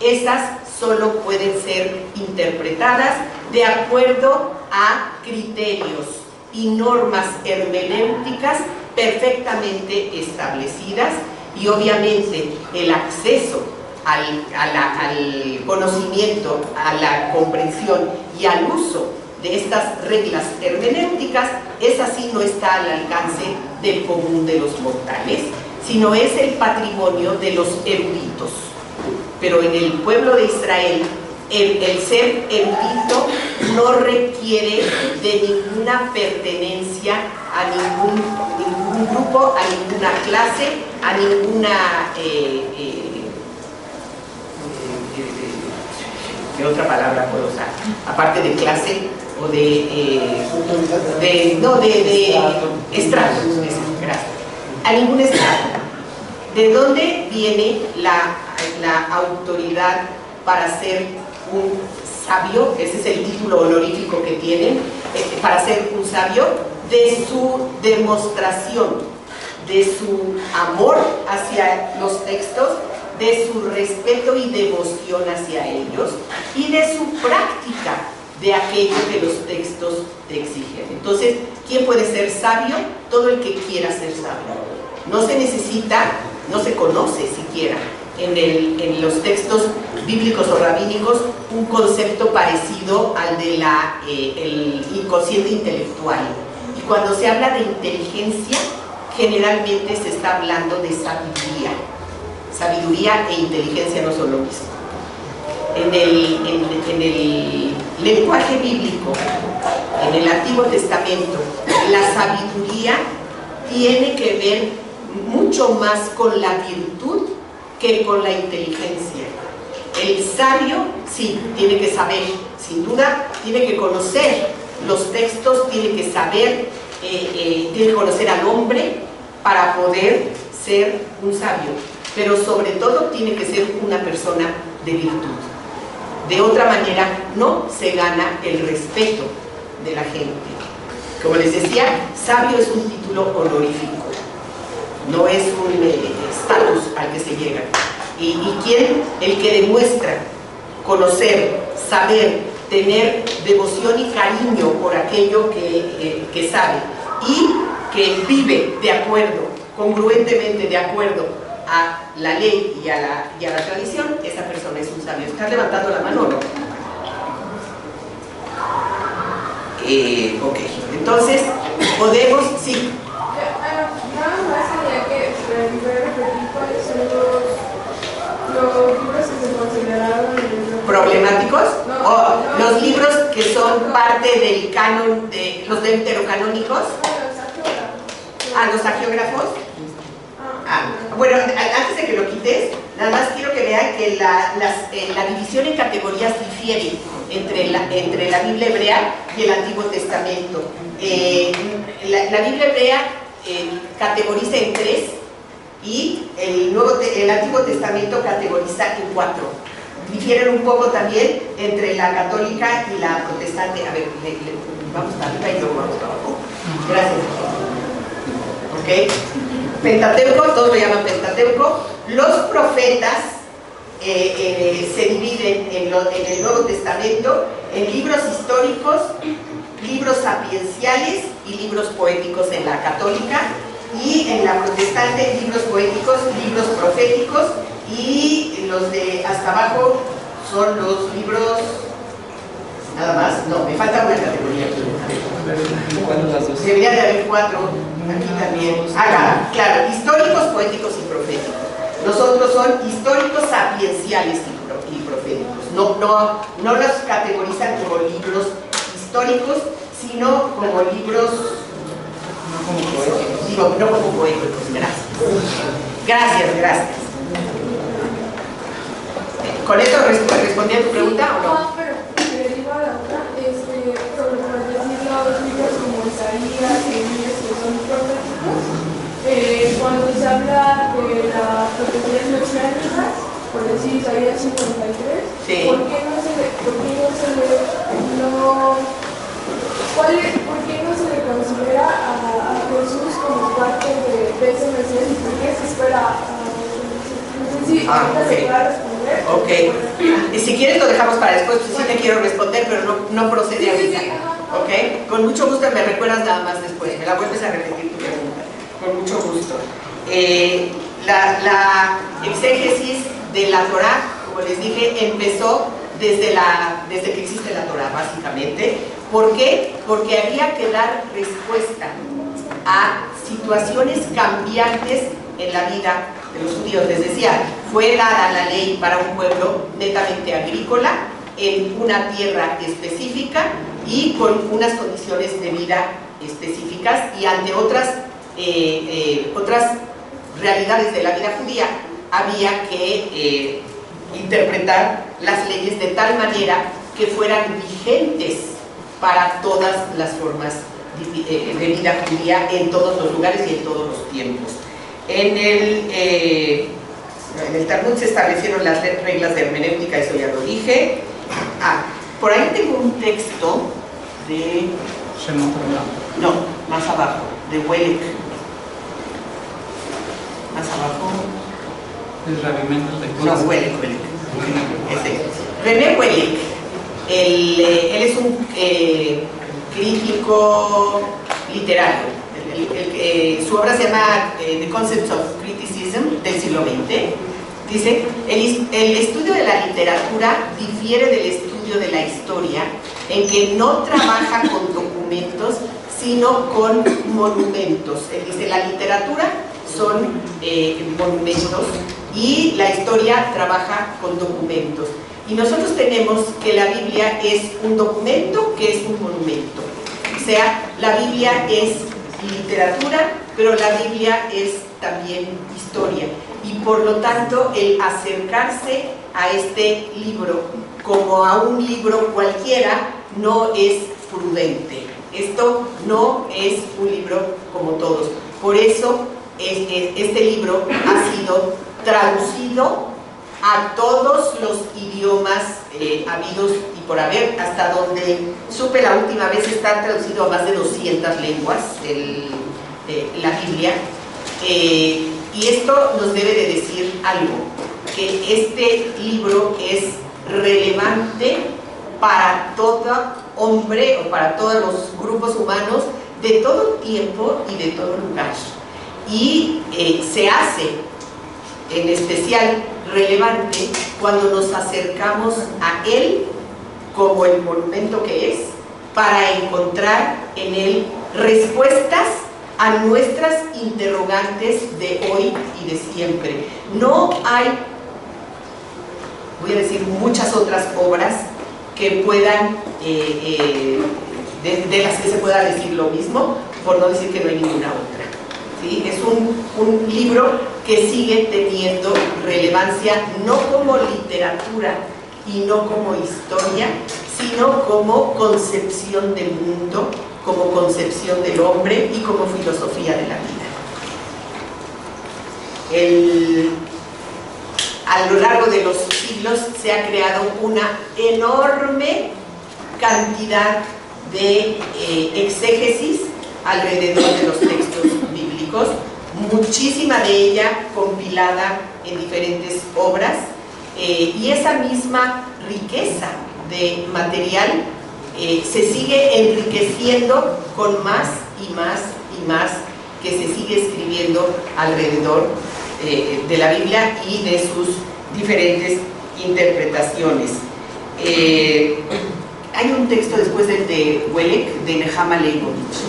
esas solo pueden ser interpretadas de acuerdo a criterios y normas hermenéuticas perfectamente establecidas y obviamente el acceso al, al, conocimiento, a la comprensión y al uso de estas reglas hermenéuticas, es así no está al alcance del común de los mortales, sino es el patrimonio de los eruditos. Pero en el pueblo de Israel, el, ser erudito no requiere de ninguna pertenencia a ningún, ningún grupo, a ninguna clase, a ninguna... Eh, eh, ¿Qué otra palabra puedo usar? Aparte de clase o de... Eh, de no, de, de estrato. Gracias. A ningún estrato. ¿De dónde viene la, la autoridad para ser un sabio? Ese es el título honorífico que tienen. Para ser un sabio, de su demostración, de su amor hacia los textos de su respeto y devoción hacia ellos y de su práctica de aquello que los textos te exigen. Entonces, ¿quién puede ser sabio? Todo el que quiera ser sabio. No se necesita, no se conoce siquiera en, los textos bíblicos o rabínicos un concepto parecido al del eh, inconsciente intelectual. Y cuando se habla de inteligencia, generalmente se está hablando de sabiduría sabiduría e inteligencia no son lo mismo. En el, en, el lenguaje bíblico, en el Antiguo Testamento, la sabiduría tiene que ver mucho más con la virtud que con la inteligencia. El sabio, sí, tiene que saber, sin duda, tiene que conocer los textos, tiene que saber, eh, eh, tiene que conocer al hombre para poder ser un sabio pero sobre todo tiene que ser una persona de virtud. De otra manera, no se gana el respeto de la gente. Como les decía, sabio es un título honorífico, no es un eh, estatus al que se llega. ¿Y, ¿Y? El que demuestra conocer, saber, tener devoción y cariño por aquello que, eh, que sabe y que vive de acuerdo, congruentemente de acuerdo a la ley y a la, y a la tradición, esa persona es un sabio. ¿Estás levantando la mano o no? Eh, ok, entonces podemos, sí, los, libros que se consideraron problemáticos No, o los libros que son parte del canon de los deuterocanónicos, a los agiógrafos. Ah, bueno, antes de que lo quites, nada más quiero que vean que eh, la división en categorías difiere entre la, entre la Biblia hebrea y el Antiguo Testamento. Eh, la, Biblia hebrea eh, categoriza en tres y el, Nuevo, el Antiguo Testamento categoriza en cuatro. Difieren un poco también entre la católica y la protestante. A ver, vamos para arriba y luego vamos para abajo. Gracias. ¿Ok? Pentateuco, todos lo llaman Pentateuco. Los profetas eh, eh, se dividen en, en el Nuevo Testamento en libros históricos, libros sapienciales y libros poéticos en la católica y en la protestante libros poéticos, libros proféticos y los de hasta abajo son los libros nada más, no, me falta una categoría. Debería de haber cuatro, aquí también. Ah, claro, históricos, poéticos y proféticos. Los otros son históricos sapienciales y, pro- y proféticos. No, no, no los categorizan como libros históricos, sino como libros, digo, no como poéticos. Gracias. Gracias, gracias. ¿Con esto resp- respondí a tu pregunta o no? No, pero me iba a la otra, este, sobre por decir los libros como Isaías y Elías que son proféticos, eh, de las profecías mesiánicas, por decir Isaías 53, Sí. ¿por qué no se le, por qué no se le, no, cuál es- por qué no se le considera a, a Jesús como parte de, de ese Mesías y por qué se espera a, si Ah, ahorita ok. se pueda responder. Ok. Y si quieres lo dejamos para después, pues sí te quiero responder, pero no, no procede ahorita. ¿Ok? Con mucho gusto me recuerdas nada más después, me la vuelves a repetir tu pregunta. Con mucho gusto. Eh, la, exégesis de la Torah, como les dije, empezó desde, la, desde que existe la Torah, básicamente. ¿Por qué? Porque había que dar respuesta a situaciones cambiantes en la vida de los judíos. Les decía, fue dada la ley para un pueblo netamente agrícola, en una tierra específica y con unas condiciones de vida específicas y ante otras, eh, eh, otras realidades de la vida judía había que eh, interpretar las leyes de tal manera que fueran vigentes para todas las formas de eh, de vida judía en todos los lugares y en todos los tiempos. En el, eh, en el Talmud se establecieron las reglas de hermenéutica, eso ya lo dije. Ah, por ahí tengo un texto de, no, más abajo, de. Más abajo, no, Welek, Welek. Ese. René Welek, él, eh, él es un eh, crítico literario. El- el- el- eh, su obra se llama eh, The Concepts of Criticism del siglo XX. Dice, el, el estudio de la literatura difiere del estudio de la historia en que no trabaja con documentos, sino con monumentos. Él dice, la literatura son eh, monumentos y la historia trabaja con documentos. Y nosotros tenemos que la Biblia es un documento que es un monumento. O sea, la Biblia es literatura, pero la Biblia es también historia. Y por lo tanto, el acercarse a este libro como a un libro cualquiera no es prudente. Esto no es un libro como todos. Por eso es- es- este libro ha sido traducido a todos los idiomas eh, habidos y por haber, hasta donde supe la última vez está traducido a más de 200 lenguas la Biblia. Eh, y esto nos debe de decir algo, que este libro es relevante para todo hombre o para todos los grupos humanos de todo tiempo y de todo lugar. Y eh, se hace en especial relevante cuando nos acercamos a él como el monumento que es para encontrar en él respuestas a nuestras interrogantes de hoy y de siempre. No hay, voy a decir, muchas otras obras que puedan, eh, eh, de, las que se pueda decir lo mismo, por no decir que no hay ninguna otra. Es un, libro que sigue teniendo relevancia no como literatura y no como historia, sino como concepción del mundo, como concepción del hombre y como filosofía de la vida. a lo largo de los siglos se ha creado una enorme cantidad de eh, exégesis alrededor de los textos muchísima de ella compilada en diferentes obras, eh, y esa misma riqueza de material eh, se sigue enriqueciendo con más y más y más que se sigue escribiendo alrededor eh, de la Biblia y de sus diferentes interpretaciones. Hay un texto después del de Welek de Nehama Leibovich.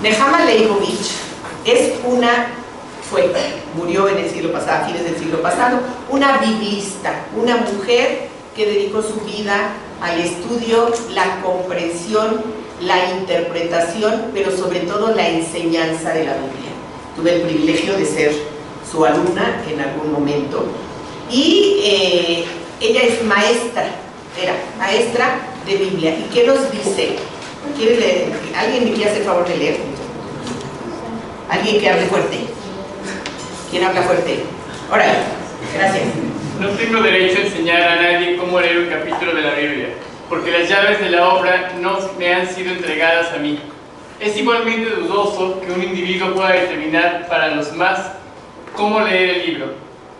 Nehama Leibovich es una, fue, murió en el siglo pasado, a fines del siglo pasado, una biblista, una mujer que dedicó su vida al estudio, la comprensión, la interpretación, pero sobre todo la enseñanza de la Biblia. Tuve el privilegio de ser su alumna en algún momento y eh, ella es maestra, era maestra de Biblia. ¿Y qué nos dice? ¿Alguien me quiere hacer favor de leer? ¿Alguien que hable fuerte? ¿Quién habla fuerte? Ahora, gracias. No tengo derecho a enseñar a nadie cómo leer un capítulo de la Biblia, porque las llaves de la obra no me han sido entregadas a mí. Es igualmente dudoso que un individuo pueda determinar para los más cómo leer el libro,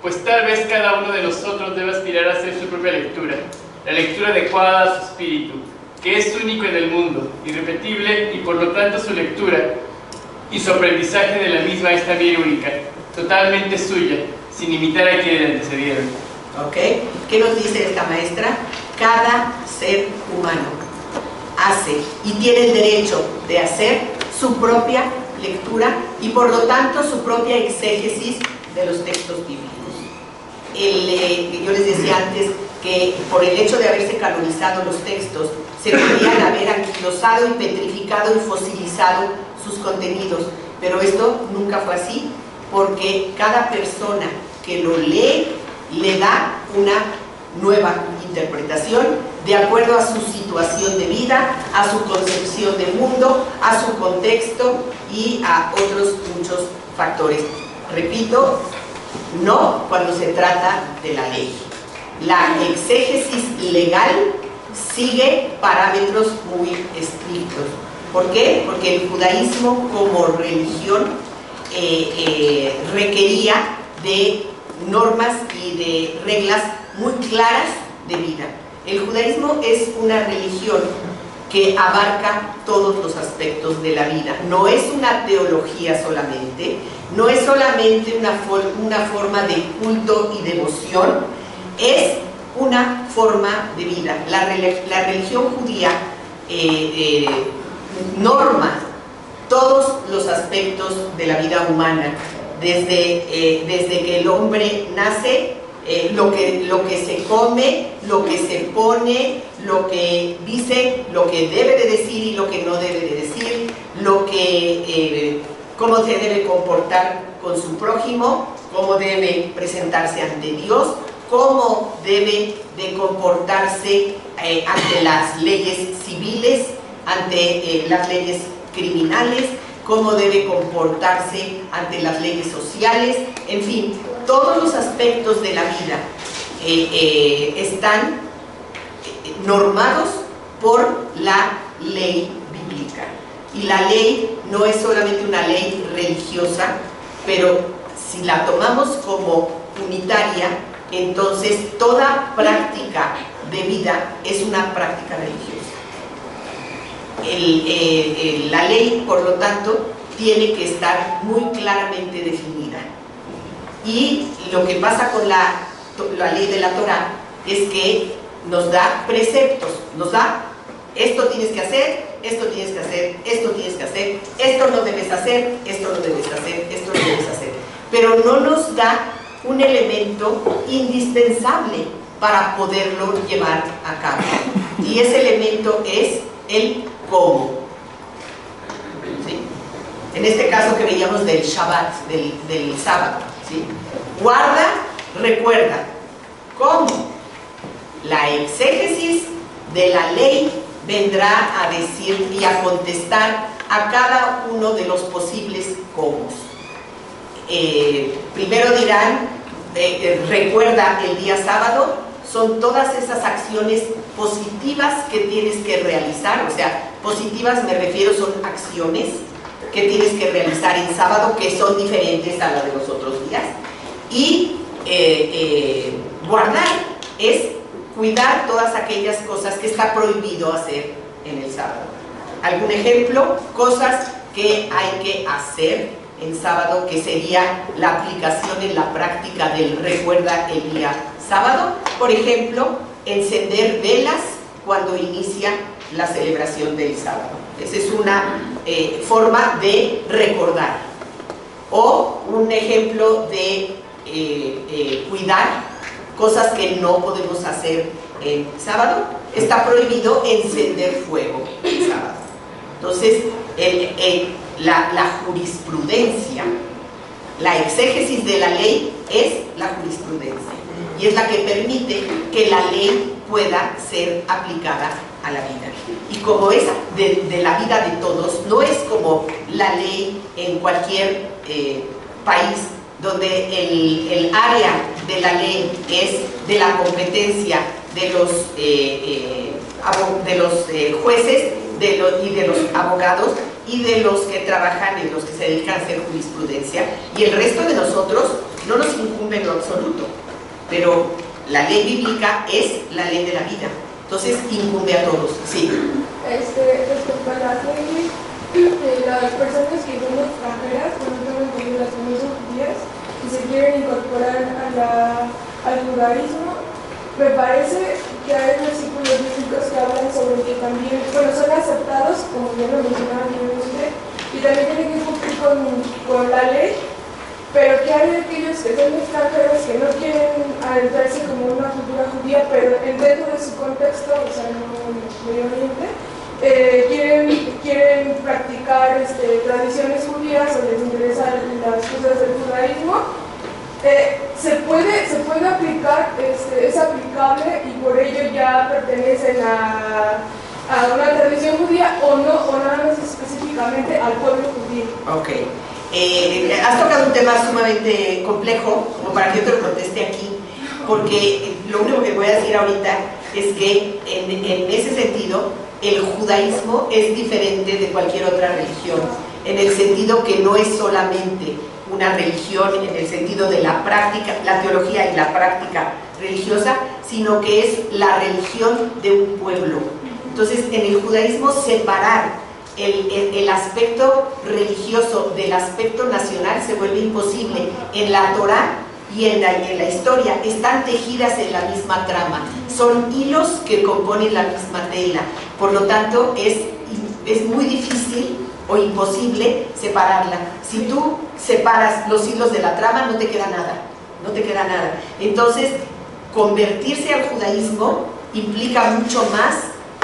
pues tal vez cada uno de nosotros debe aspirar a hacer su propia lectura, la lectura adecuada a su espíritu, que es único en el mundo, irrepetible y por lo tanto su lectura y su aprendizaje de la misma es también única, totalmente suya, sin imitar a quienes le antecedieron. ¿Ok? ¿Qué nos dice esta maestra? Cada ser humano hace y tiene el derecho de hacer su propia lectura y por lo tanto su propia exégesis de los textos bíblicos. Eh, yo les decía antes que por el hecho de haberse canonizado los textos, se podrían haber anquilosado y petrificado y fosilizado sus contenidos, pero esto nunca fue así, porque cada persona que lo lee le da una nueva interpretación de acuerdo a su situación de vida, a su concepción del mundo, a su contexto y a otros muchos factores. Repito, no cuando se trata de la ley. La exégesis legal sigue parámetros muy estrictos. ¿Por qué? Porque el judaísmo como religión eh, eh, requería de normas y de reglas muy claras de vida. El judaísmo es una religión que abarca todos los aspectos de la vida. No es una teología solamente, no es solamente una, una forma de culto y devoción, es una forma de vida. La, religión judía eh, norma todos los aspectos de la vida humana, desde, eh, desde que el hombre nace, eh, lo, que, lo que se come, lo que se pone, lo que dice, lo que debe de decir y lo que no debe de decir, lo que, eh, cómo se debe comportar con su prójimo, cómo debe presentarse ante Dios, cómo debe de comportarse ante las leyes civiles, ante las leyes criminales, cómo debe comportarse ante las leyes sociales, en fin, todos los aspectos de la vida eh, eh, están normados por la ley bíblica. Y la ley no es solamente una ley religiosa, pero si la tomamos como unitaria, entonces toda práctica de vida es una práctica religiosa. Eh, la ley, por lo tanto, tiene que estar muy claramente definida. Y lo que pasa con la, la ley de la Torah es que nos da preceptos, nos da Esto tienes que hacer, esto tienes que hacer, esto tienes que hacer, esto no debes hacer, esto no debes hacer, esto no debes hacer. Pero no nos da un elemento indispensable para poderlo llevar a cabo. Y ese elemento es el cómo. En este caso que veíamos del Shabbat, del, sábado. Guarda, recuerda. ¿Cómo? La exégesis de la ley vendrá a decir y a contestar a cada uno de los posibles cómo. Eh, primero dirán, eh, eh, recuerda el día sábado, son todas esas acciones positivas que tienes que realizar, o sea, positivas me refiero son acciones que tienes que realizar en sábado que son diferentes a las de los otros días. Y guardar es cuidar todas aquellas cosas que está prohibido hacer en el sábado. ¿Algún ejemplo? Cosas que hay que hacer en sábado, que sería la aplicación en la práctica del recuerda el día sábado. Por ejemplo, encender velas cuando inicia la celebración del sábado. Esa es una eh, forma de recordar. O un ejemplo de eh, eh, cuidar cosas que no podemos hacer en sábado, está prohibido encender fuego en sábado. Entonces, la, jurisprudencia, la exégesis de la ley es la jurisprudencia y es la que permite que la ley pueda ser aplicada a la vida. Y como es de, la vida de todos, no es como la ley en cualquier eh, país donde el, área de la ley es de la competencia de los, eh, eh, de los eh, jueces y de los abogados y de los que trabajan y los que se dedican a hacer jurisprudencia. Y el resto de nosotros no nos incumbe en lo absoluto. Pero la ley bíblica es la ley de la vida entonces incumbe a todos sí. Este, respecto a las leyes de las personas que son extranjeras cuando tengo las que no son judías y se quieren incorporar a al judaísmo me parece que hay versículos bíblicos que hablan sobre que también, bueno, son aceptados, como ya lo mencionaba anteriormente, y también tienen que cumplir con, con la ley, pero que hay aquellos que son extranjeros que no quieren adentrarse como una cultura judía, pero dentro de su contexto, o sea, no Medio Oriente, eh, quieren, quieren practicar este, tradiciones judías o les interesan las cosas del judaísmo, eh, se, puede, se puede aplicar, este, es aplicable y por ello ya pertenecen a, a, una tradición judía o no, o nada más específicamente al pueblo judío. Ok. Eh, has tocado un tema sumamente complejo, como para que yo te lo conteste aquí, porque lo único que voy a decir ahorita es que en, en ese sentido el judaísmo es diferente de cualquier otra religión, en el sentido que no es solamente una religión en el sentido de la práctica, la teología y la práctica religiosa, sino que es la religión de un pueblo. Entonces, en el judaísmo separar el, aspecto religioso del aspecto nacional se vuelve imposible. En la Torah y en la, en la, historia están tejidas en la misma trama, son hilos que componen la misma tela, por lo tanto es, es muy difícil o imposible separarla. Si tú separas los hilos de la trama, no te queda nada, no te queda nada. Entonces, convertirse al judaísmo implica mucho más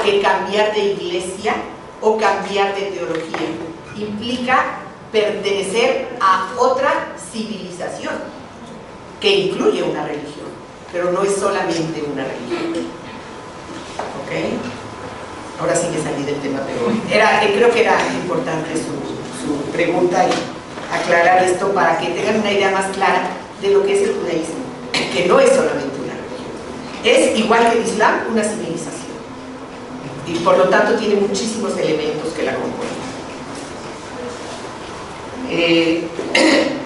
que cambiar de iglesia o cambiar de teología. Implica pertenecer a otra civilización que incluye una religión, pero no es solamente una religión. ¿Ok? Ahora sí que salí del tema, pero era, eh, creo que era importante su, su pregunta y aclarar esto para que tengan una idea más clara de lo que es el judaísmo, que no es solamente una religión. Es igual que el Islam, una civilización. Y por lo tanto tiene muchísimos elementos que la componen. Eh,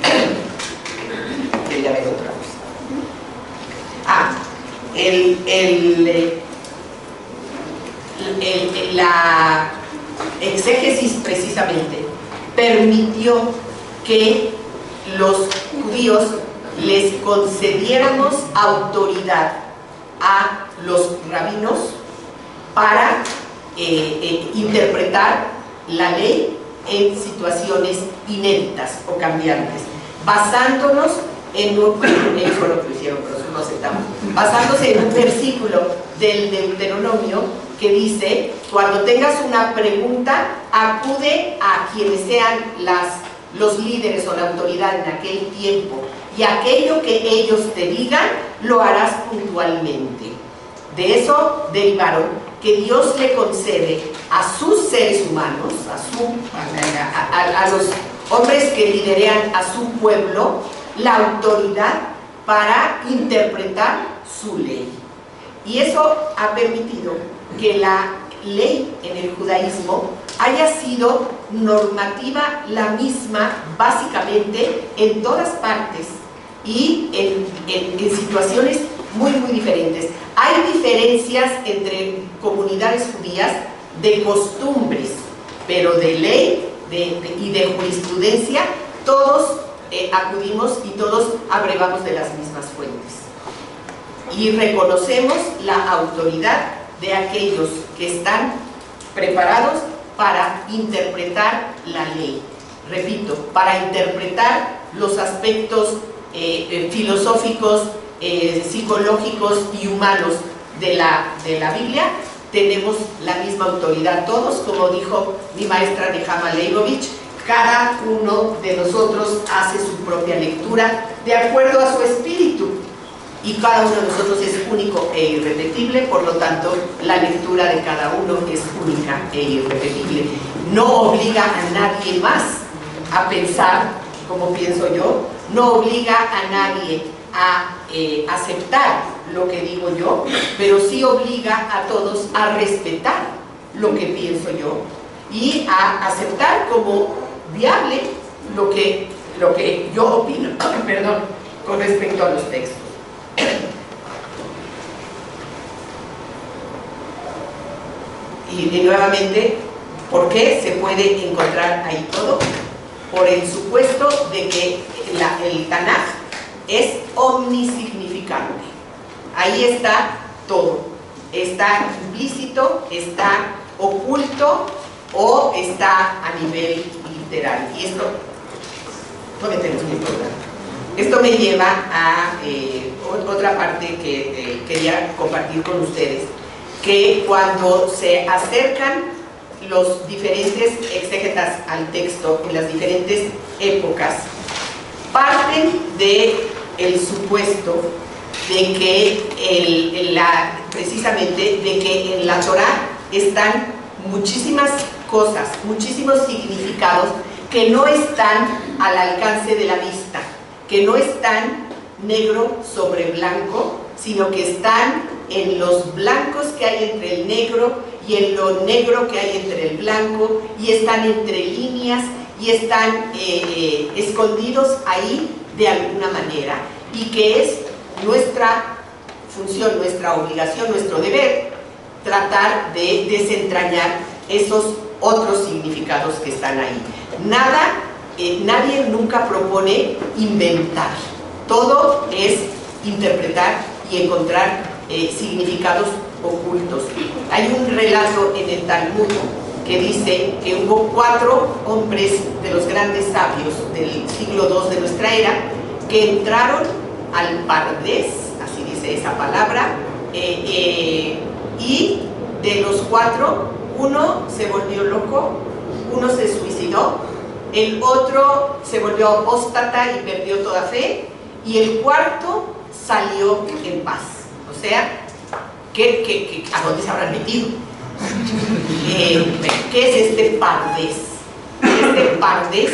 quería ver otra cosa. Ah, el, el, el, la exégesis precisamente permitió que los judíos les concediéramos autoridad a los rabinos para eh, eh, interpretar la ley en situaciones inéditas o cambiantes, basándonos en un, fue lo que hicieron, pero no aceptamos, basándose en un versículo del Deuteronomio que dice, cuando tengas una pregunta, acude a quienes sean los líderes o la autoridad en aquel tiempo y aquello que ellos te digan lo harás puntualmente. De eso derivaron que Dios le concede a sus seres humanos, a, a, los hombres que liderean a su pueblo, la autoridad para interpretar su ley. Y eso ha permitido que la ley en el judaísmo haya sido normativa la misma básicamente en todas partes y en, situaciones muy muy diferentes. Hay diferencias entre comunidades judías de costumbres, pero de ley y de jurisprudencia todos eh, acudimos y todos abrevamos de las mismas fuentes. Y reconocemos la autoridad de aquellos que están preparados para interpretar la ley. Repito, para interpretar los aspectos eh, eh, filosóficos, psicológicos y humanos de la, de la Biblia, tenemos la misma autoridad todos, como dijo mi maestra Nehama Leibovich, cada uno de nosotros hace su propia lectura de acuerdo a su espíritu y cada uno de nosotros es único e irrepetible, por lo tanto la lectura de cada uno es única e irrepetible. No obliga a nadie más a pensar como pienso yo, no obliga a nadie a eh, aceptar lo que digo yo, pero sí obliga a todos a respetar lo que pienso yo y a aceptar como viable lo que, lo que yo opino, perdón, con respecto a los textos. Y, nuevamente, ¿por qué se puede encontrar ahí todo? Por el supuesto de que el Tanaj es omnisignificante. Ahí está todo. Está implícito, está oculto o está a nivel y esto, Esto me lleva a eh, otra parte que eh, quería compartir con ustedes, que cuando se acercan los diferentes exégetas al texto en las diferentes épocas, parten de el supuesto de que la, precisamente de que en la Torah están muchísimas cosas, muchísimos significados que no están al alcance de la vista, que no están negro sobre blanco, sino que están en los blancos que hay entre el negro y en lo negro que hay entre el blanco y están entre líneas y están eh, escondidos ahí de alguna manera y que es nuestra función, nuestra obligación, nuestro deber tratar de desentrañar esos otros significados que están ahí. Nada, eh, nadie nunca propone inventar. Todo es interpretar y encontrar eh, significados ocultos. Hay un relato en el Talmud que dice que hubo cuatro hombres de los grandes sabios del siglo II de nuestra era que entraron al Pardés, así dice esa palabra, eh, y de los cuatro uno se volvió loco, uno se suicidó, el otro se volvió apóstata y perdió toda fe, y el cuarto salió en paz. O sea, ¿qué, a dónde se habrán metido? Eh, ¿Qué es este pardés? Este pardés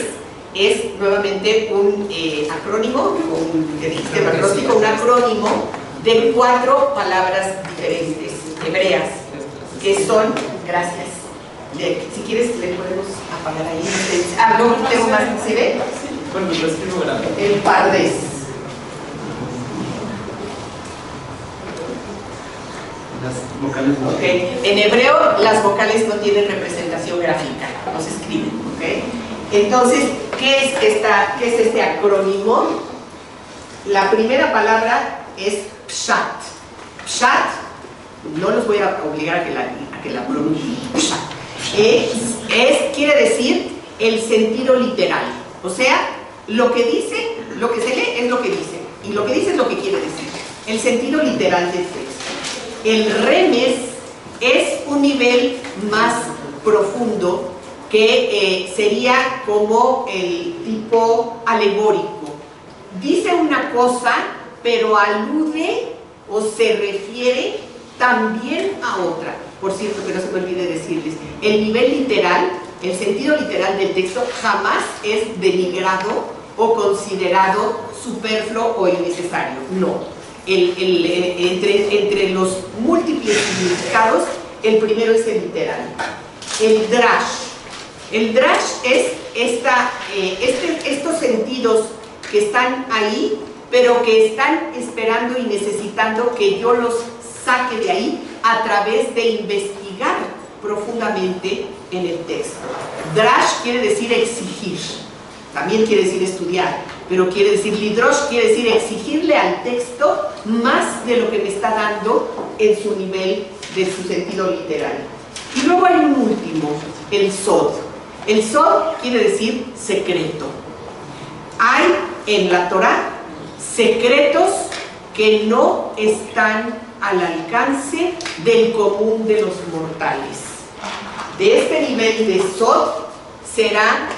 es nuevamente un eh, acrónimo, un, un acrónimo de cuatro palabras diferentes, hebreas, que son Gracias. si quieres, le podemos apagar ahí. Ah, no, tengo más. ¿Se ve? Bueno, lo escribo grande. El pardés. Las vocales no. Okay. En hebreo, las vocales no tienen representación gráfica, no se escriben. Okay. Entonces, ¿qué es, esta, ¿qué es este acrónimo? La primera palabra es pshat. Pshat, no los voy a obligar a que la para que la pronuncie. Es, es, quiere decir el sentido literal. O sea, lo que dice, lo que se lee es lo que dice. Y lo que dice es lo que quiere decir. El sentido literal del texto. El remes es un nivel más profundo que eh, sería como el tipo alegórico. Dice una cosa, pero alude o se refiere también a otra. Por cierto, que no se me olvide decirles, el nivel literal, el sentido literal del texto jamás es denigrado o considerado superfluo o innecesario. No. Eh, entre, entre los múltiples significados, el primero es el literal. El drash. El drash es esta, eh, este, estos sentidos que están ahí, pero que están esperando y necesitando que yo los saque de ahí a través de investigar profundamente en el texto. Drash quiere decir exigir, también quiere decir estudiar, pero quiere decir lidrosh, quiere decir exigirle al texto más de lo que me está dando en su nivel de su sentido literal. Y luego hay un último, el sod. El sod quiere decir secreto. Hay en la Torah secretos que no están al alcance del común de los mortales. De este nivel de Sod será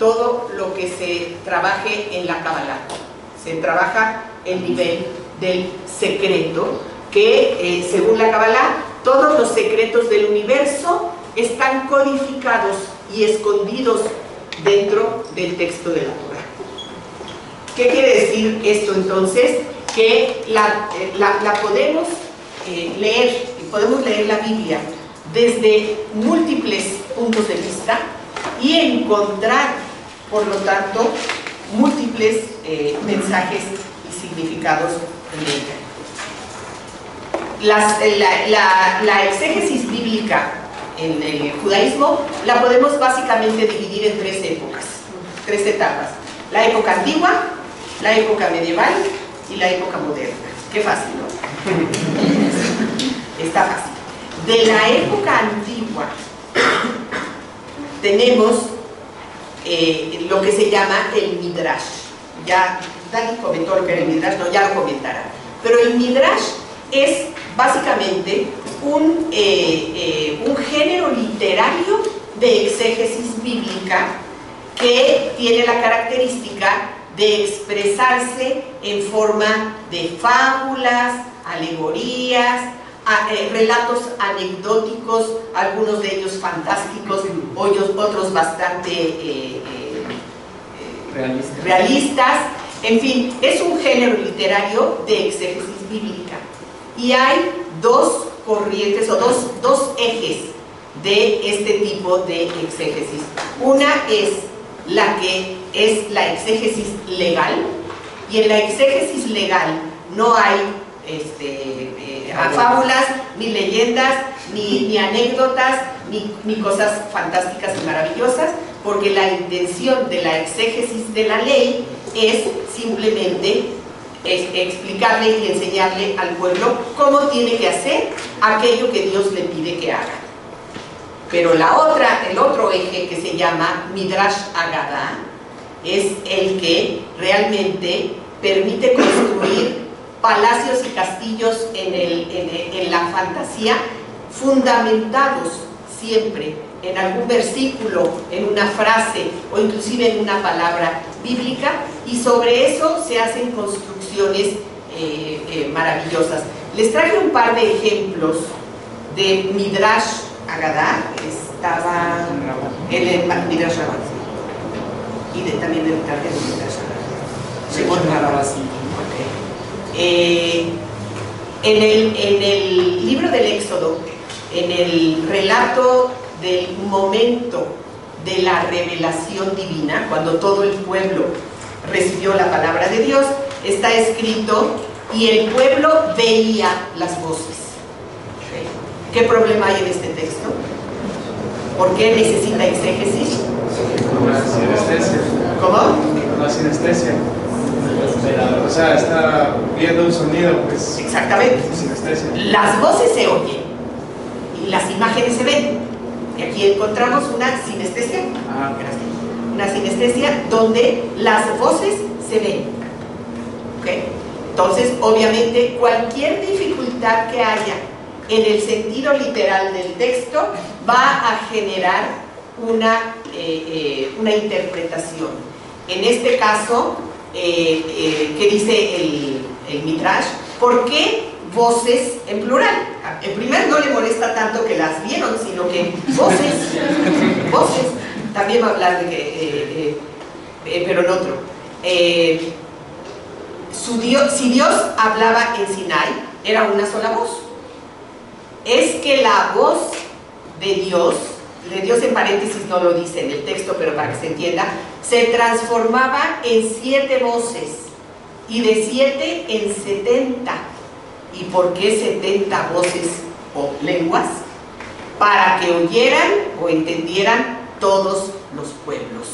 todo lo que se trabaje en la Kabbalah. Se trabaja el nivel del secreto, que eh, según la Kabbalah, todos los secretos del universo están codificados y escondidos dentro del texto de la Torah. ¿Qué quiere decir esto entonces? Que la, eh, podemos eh, leer, podemos leer la Biblia desde múltiples puntos de vista y encontrar, por lo tanto, múltiples eh, mensajes y significados en ella. Las, la, la, la exégesis bíblica en el judaísmo la podemos básicamente dividir en tres épocas, tres etapas. La época antigua, la época medieval y la época moderna. Qué fácil, ¿no? Está fácil. De la época antigua tenemos eh, lo que se llama el Midrash. Ya Dani comentó lo que era el Midrash, no, ya lo comentará. Pero el Midrash es básicamente un, eh, eh, un género literario de exégesis bíblica que tiene la característica de expresarse en forma de fábulas, alegorías, relatos anecdóticos, algunos de ellos fantásticos, otros, otros bastante eh, eh, Realista. realistas. En fin, es un género literario de exégesis bíblica. Y hay dos corrientes o dos, dos ejes de este tipo de exégesis. Una es la que es la exégesis legal, y en la exégesis legal no hay este, eh, fábulas, ni leyendas, ni, anécdotas, ni, cosas fantásticas y maravillosas, porque la intención de la exégesis de la ley es simplemente explicarle y enseñarle al pueblo cómo tiene que hacer aquello que Dios le pide que haga. Pero la otra, el otro eje que se llama Midrash Agadá es el que realmente permite construir palacios y castillos en, el, la fantasía fundamentados siempre en algún versículo, en una frase o inclusive en una palabra bíblica y sobre eso se hacen construcciones eh, eh, maravillosas. Les traje un par de ejemplos de Midrash Agadá, estaba en el Midrash Rabbah, sí. y de, también del traje de Midrash Agadá. Eh, en, el, en el libro del Éxodo, en el relato del momento de la revelación divina, cuando todo el pueblo recibió la palabra de Dios, está escrito, y el pueblo veía las voces. ¿Qué problema hay en este texto? ¿Por qué necesita exégesis? La sinestesia. ¿Cómo? La sinestesia. O sea, está viendo un sonido, pues. Exactamente. Sinestesia. Las voces se oyen y las imágenes se ven. Y aquí encontramos una sinestesia. Ah. Una sinestesia donde las voces se ven. ¿Ok? Entonces, obviamente, cualquier dificultad que haya en el sentido literal del texto va a generar una, eh, eh, una interpretación. En este caso, eh, eh, ¿qué dice el, el Midrash? ¿Por qué voces en plural? En primer no le molesta tanto que las vieron, sino que voces, voces. También va a hablar de que, eh, eh, eh, pero en otro. Eh, su Dios, si Dios hablaba en Sinai, era una sola voz. Es que la voz de Dios, de Dios en paréntesis no lo dice en el texto, pero para que se entienda, se transformaba en siete voces y de siete en setenta. ¿Y por qué setenta voces o lenguas? Para que oyeran o entendieran todos los pueblos.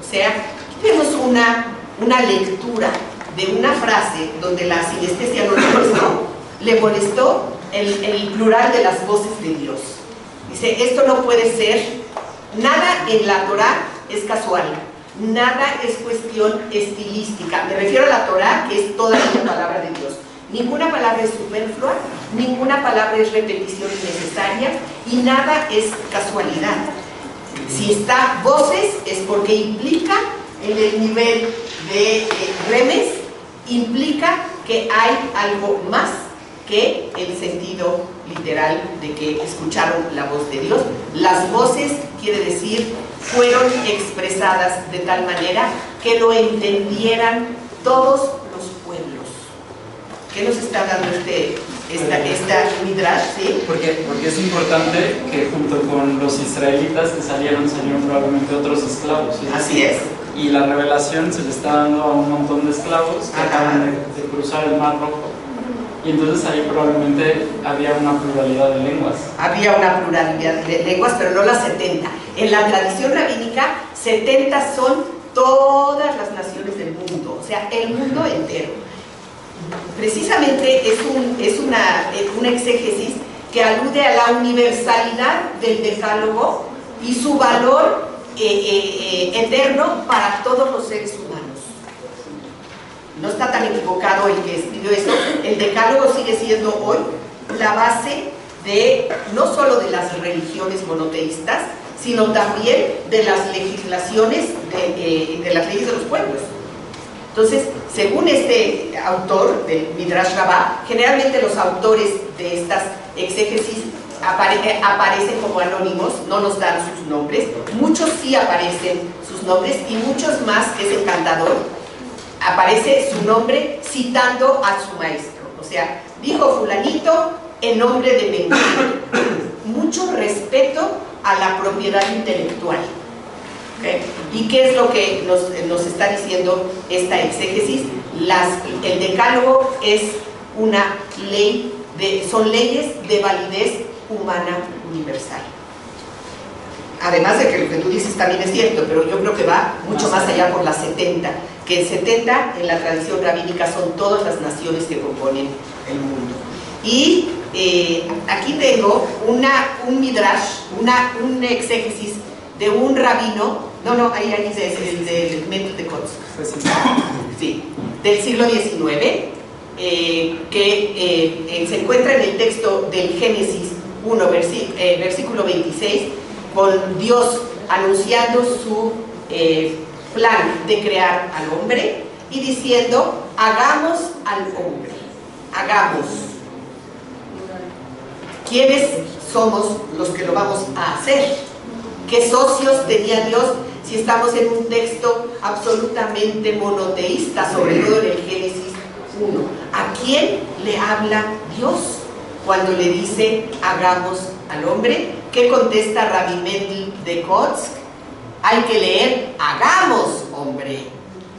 O sea, tenemos una, una lectura de una frase donde la sinestesia no le molestó, le molestó el, el plural de las voces de Dios. Dice, esto no puede ser, nada en la Torah es casual, nada es cuestión estilística. Me refiero a la Torah, que es toda la palabra de Dios. Ninguna palabra es superflua, ninguna palabra es repetición innecesaria y nada es casualidad. Si está voces es porque implica en el nivel de eh, remes, implica que hay algo más que el sentido literal de que escucharon la voz de Dios. Las voces, quiere decir, fueron expresadas de tal manera que lo entendieran todos los pueblos. ¿Qué nos está dando este, esta, esta midrash? ¿sí? Porque, porque es importante que junto con los israelitas que salieron, salieron probablemente otros esclavos. ¿sí? Así es. Y la revelación se le está dando a un montón de esclavos que Ajá. acaban de, de cruzar el Mar Rojo. Y entonces ahí probablemente había una pluralidad de lenguas. Había una pluralidad de lenguas, pero no las 70. En la tradición rabínica, 70 son todas las naciones del mundo, o sea, el mundo entero. Precisamente es, un, es una, una exégesis que alude a la universalidad del decálogo y su valor eh, eh, eh, eterno para todos los seres humanos. No está tan equivocado el que escribió esto. El decálogo sigue siendo hoy la base de no solo de las religiones monoteístas, sino también de las legislaciones de, eh, de las leyes de los pueblos. Entonces, según este autor del Midrash Rabbah, generalmente los autores de estas exégesis eh, aparecen como anónimos, no nos dan sus nombres, muchos sí aparecen sus nombres y muchos más, es encantador, aparece su nombre citando a su maestro. O sea, dijo fulanito en nombre de Menguino. Mucho respeto a la propiedad intelectual. ¿Y qué es lo que nos, nos está diciendo esta exégesis? Las, el decálogo es una ley, de, son leyes de validez humana universal. Además de que lo que tú dices también es cierto, pero yo creo que va mucho más allá por las 70, que en 70 en la tradición rabínica son todas las naciones que componen el mundo. Y eh, aquí tengo una, un midrash, una, un exégesis de un rabino, no, no, ahí, ahí es el del método de Pues sí. del siglo XIX, eh, que eh, se encuentra en el texto del Génesis 1, versi- eh, versículo 26, con Dios anunciando su plan de crear al hombre y diciendo, hagamos al hombre, hagamos. ¿Quiénes somos los que lo vamos a hacer? ¿Qué socios tenía Dios si estamos en un texto absolutamente monoteísta, sobre todo en el Génesis 1? ¿A quién le habla Dios cuando le dice hagamos al hombre? ¿Qué contesta Rabbi Mendel de Kotsk? Hay que leer hagamos hombre.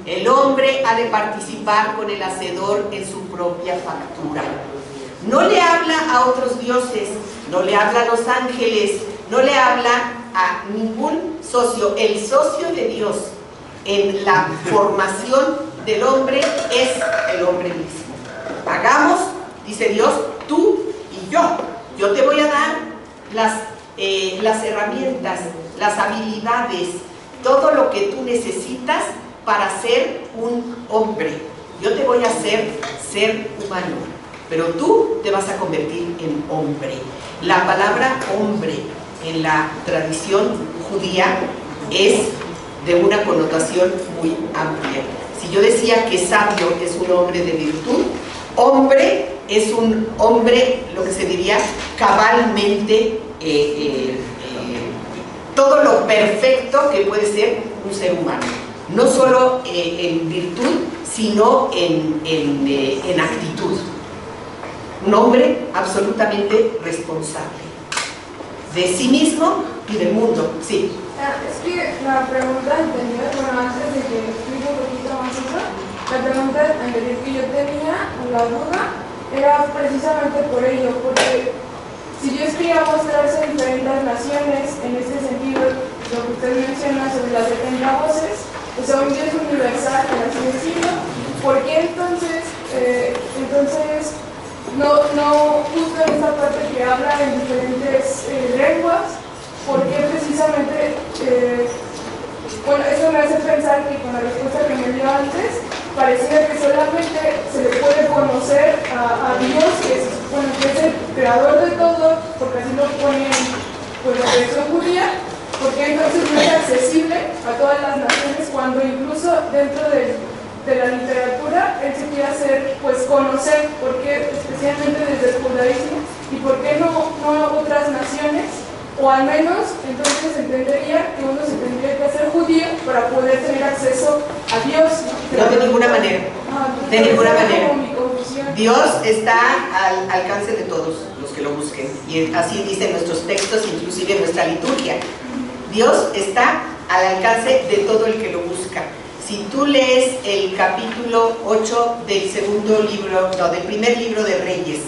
El hombre ha de participar con el hacedor en su propia factura. No le habla a otros dioses, no le habla a los ángeles, no le habla a ningún socio. El socio de Dios en la formación del hombre es el hombre mismo. Hagamos, dice Dios, tú y yo. Yo te voy a dar las, eh, las herramientas, las habilidades, todo lo que tú necesitas para ser un hombre. Yo te voy a hacer ser humano, pero tú te vas a convertir en hombre. La palabra hombre en la tradición judía es de una connotación muy amplia. Si yo decía que sabio es un hombre de virtud, hombre es un hombre, lo que se diría, cabalmente eh, eh, eh, todo lo perfecto que puede ser un ser humano. No solo en virtud, sino en, en actitud. Un hombre absolutamente responsable de sí mismo y del mundo. Sí. Ah, es que la pregunta anterior, bueno, antes de que explique un poquito más eso, la pregunta anterior que yo tenía, la duda, era precisamente por ello, porque si yo quería mostrarse diferentes naciones, en este sentido, lo que usted menciona sobre las 70 voces, pues según es universal, por así decirlo, ¿por qué entonces, eh, entonces no, no justo en esta parte que habla en diferentes eh, lenguas, ¿por qué precisamente, eh, bueno, eso me hace pensar que con la respuesta que me dio antes, parecía que solamente se le puede conocer a, Dios, que, es, bueno, que es el creador de todo, porque así lo pone pues, la tradición judía, porque entonces no es accesible a todas las naciones cuando incluso dentro de, de la literatura él se quiere hacer pues conocer, porque especialmente desde el judaísmo, y por qué no, no otras naciones o al menos entonces entendería que uno se tendría que hacer judío para poder tener acceso a Dios. No, de ninguna manera. Ah, de ninguna manera. Dios está al alcance de todos los que lo busquen. Y así dicen nuestros textos, inclusive nuestra liturgia. Dios está al alcance de todo el que lo busca. Si tú lees el capítulo 8 del segundo libro, no, del primer libro de Reyes,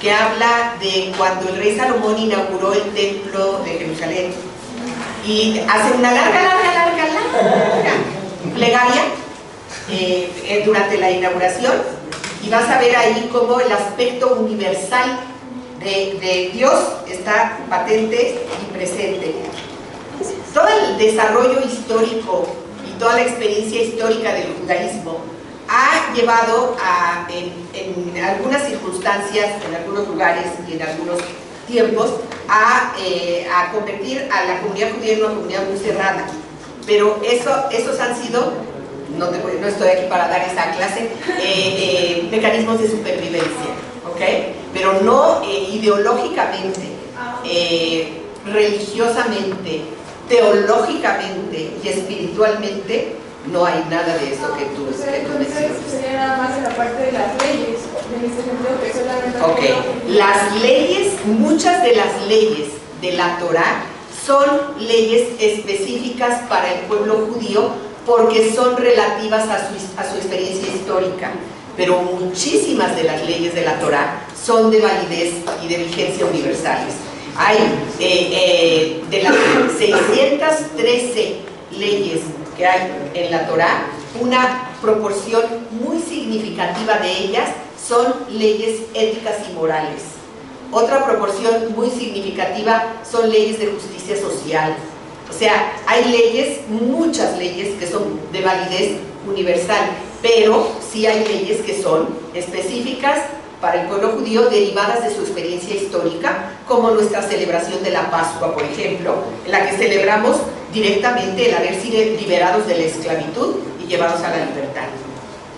que habla de cuando el rey Salomón inauguró el templo de Jerusalén y hace una larga, larga, larga, larga plegaria eh, eh, durante la inauguración y vas a ver ahí cómo el aspecto universal de, de Dios está patente y presente. Todo el desarrollo histórico y toda la experiencia histórica del judaísmo ha llevado a, en, algunas circunstancias, en algunos lugares y en algunos tiempos, a, eh, a, convertir a la comunidad judía en una comunidad muy cerrada. Pero eso, esos han sido, no, estoy aquí para dar esa clase, eh, eh, mecanismos de supervivencia, ¿ok? Pero no ideológicamente, religiosamente, teológicamente y espiritualmente no hay nada de eso que tú, Entonces sería nada más en la parte de las leyes, en este sentido que solamente... Ok, las leyes, muchas de las leyes de la Torah son leyes específicas para el pueblo judío porque son relativas a su, a su experiencia histórica. Pero muchísimas de las leyes de la Torah son de validez y de vigencia universales. Hay eh, eh, de las 613 leyes hay en la Torá, una proporción muy significativa de ellas son leyes éticas y morales. Otra proporción muy significativa son leyes de justicia social. O sea, hay leyes, muchas leyes que son de validez universal, pero sí hay leyes que son específicas para el pueblo judío derivadas de su experiencia histórica, como nuestra celebración de la Pascua, por ejemplo, en la que celebramos directamente el haber sido liberados de la esclavitud y llevados a la libertad.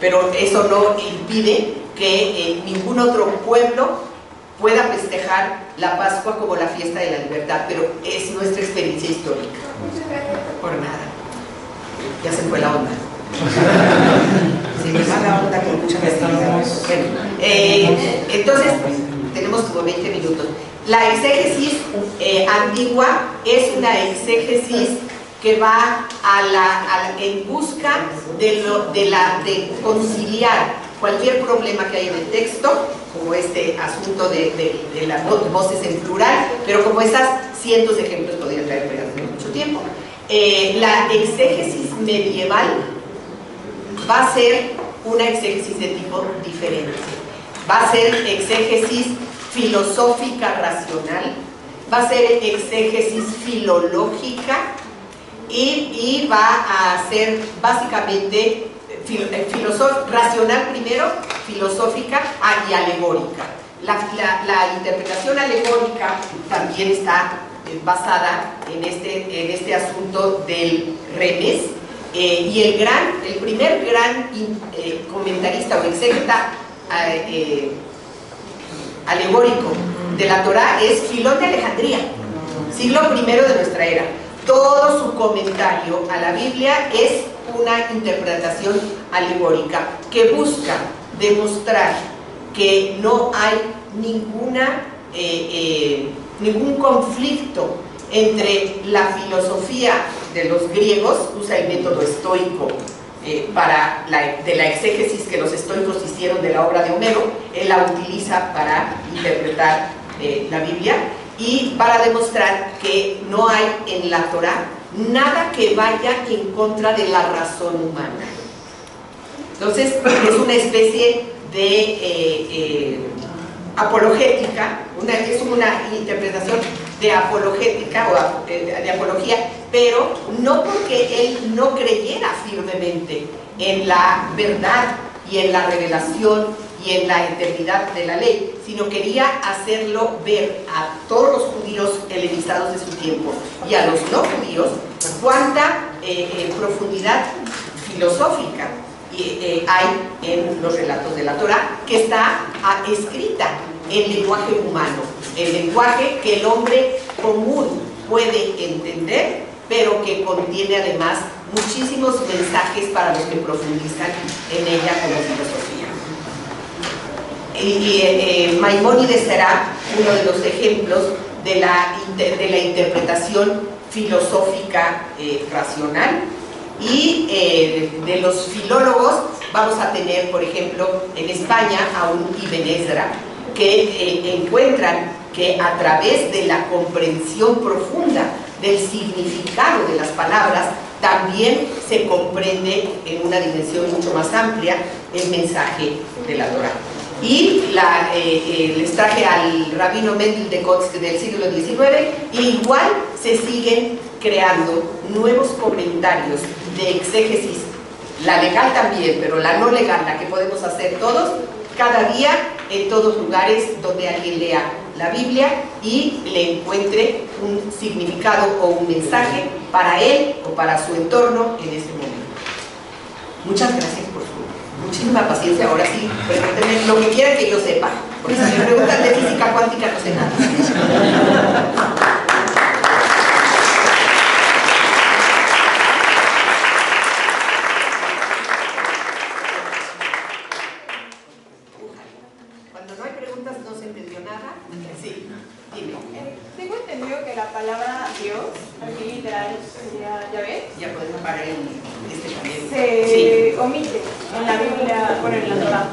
Pero eso no impide que eh, ningún otro pueblo pueda festejar la Pascua como la fiesta de la libertad, pero es nuestra experiencia histórica. Por nada. Ya se fue la onda. Onda mucha bueno, eh, Entonces, tenemos como 20 minutos. La exégesis eh, antigua es una exégesis que va a la, en busca de, lo, de, la, de conciliar cualquier problema que haya en el texto, como este asunto de, de, las voces en plural, pero como esas cientos de ejemplos podrían traer mucho tiempo. Eh, la exégesis medieval va a ser una exégesis de tipo diferente. Va a ser exégesis filosófica racional va a ser exégesis filológica y, y va a ser básicamente fil- eh, filoso- racional primero, filosófica y alegórica. La, la- la interpretación alegórica también está eh, basada en este, en este asunto del remes eh, y el gran, el primer gran eh, comentarista o exégeta eh, alegórico de la Torá es Filón de Alejandría, siglo I de nuestra era. Todo su comentario a la Biblia es una interpretación alegórica que busca demostrar que no hay ninguna, eh, ningún conflicto entre la filosofía de los griegos, usa el método estoico eh, para de la exégesis que los estoicos hicieron de la obra de Homero, él la utiliza para interpretar eh, la Biblia y para demostrar que no hay en la Torah nada que vaya en contra de la razón humana. Entonces, es una especie de eh, apologética, una, es una interpretación de apologética o de apología, pero no porque él no creyera firmemente en la verdad y en la revelación y en la eternidad de la ley, sino quería hacerlo ver a todos los judíos helenizados de su tiempo y a los no judíos cuánta eh, eh, profundidad filosófica eh, hay en los relatos de la Torah, que está ah, escrita en lenguaje humano, el lenguaje que el hombre común puede entender, pero que contiene además muchísimos mensajes para los que profundizan en ella como filosofía. Y, y, eh, Maimónides será uno de los ejemplos de la, de la interpretación filosófica eh, racional y eh, de los filólogos vamos a tener, por ejemplo, en España a un Ibn que eh, encuentran que a través de la comprensión profunda del significado de las palabras, también se comprende en una dimensión mucho más amplia el mensaje de la Torah. Y la, eh, eh, les traje al rabino Mendel de Kotsk del siglo XIX, y igual se siguen creando nuevos comentarios de exégesis, la legal también, pero la no legal, la que podemos hacer todos, cada día en todos lugares donde alguien lea la Biblia y le encuentre un significado o un mensaje para él o para su entorno en ese momento. Muchas gracias por su muchísima paciencia. Ahora sí, pregúntenme lo que quieran que yo sepa, porque si me preguntan de física cuántica no sé nada. Cuando no hay preguntas no se entendió nada. Sí, dime. Eh, tengo entendido que la palabra Dios, aquí literal sería Yahvé, Ya podemos parar el este también. se omite en la Biblia, bueno,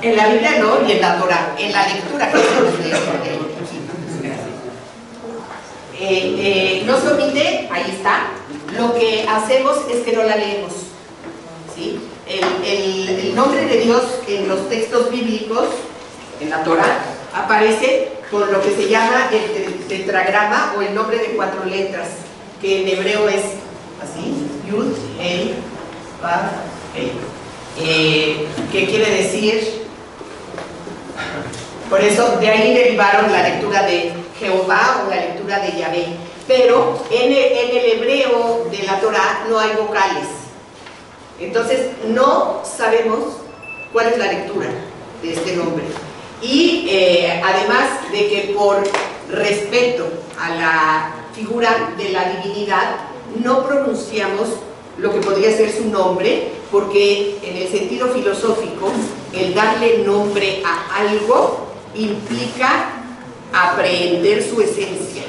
en la Biblia no, y en la Torah, en la lectura que esto. Eh, eh, no se omite, ahí está. Lo que hacemos es que no la leemos. El, el- el nombre de Dios en los textos bíblicos, en la Torah, aparece con lo que se llama el te- tetragrama o el nombre de cuatro letras, que en hebreo es así, Yud, Hei, Vav, Hei. Eh, ¿Qué quiere decir? Por eso de ahí derivaron la lectura de Jehová o la lectura de Yahvé. Pero en el, hebreo de la Torah no hay vocales. Entonces no sabemos cuál es la lectura de este nombre. Y eh, además de que por respeto a la figura de la divinidad, no pronunciamos lo que podría ser su nombre, porque en el sentido filosófico, el darle nombre a algo implica aprehender su esencia.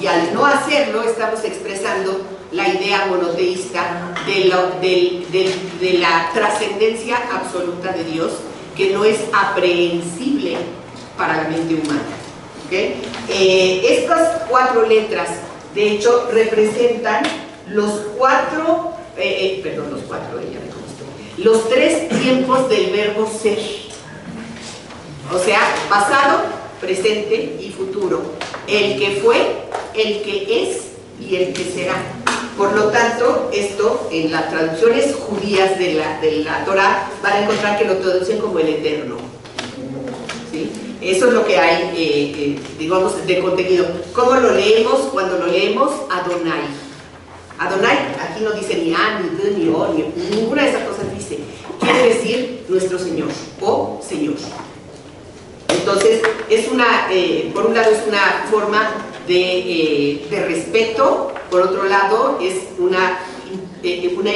Y al no hacerlo, estamos expresando la idea monoteísta de, del- de la trascendencia absoluta de Dios, que no es aprehensible para la mente humana. ¿ok? Eh, estas cuatro letras, de hecho, representan los cuatro, eh, eh, perdón, los cuatro, eh, ya me confundí. Los tres tiempos del verbo ser. O sea, pasado, presente y futuro. El que fue, el que es y el que será. Por lo tanto, esto en las traducciones judías de la, de la Torah van a encontrar que lo traducen como el eterno. ¿Sí? Eso es lo que hay, eh, eh, digamos, de contenido. ¿Cómo lo leemos? Cuando lo leemos, Adonai. Adonai, aquí no dice ni A, ni D, ni O, ni ninguna de esas cosas. Quiere decir nuestro Señor o Señor. Entonces, es una, eh, por un lado es una forma de, eh, de respeto, por otro lado es una, eh, una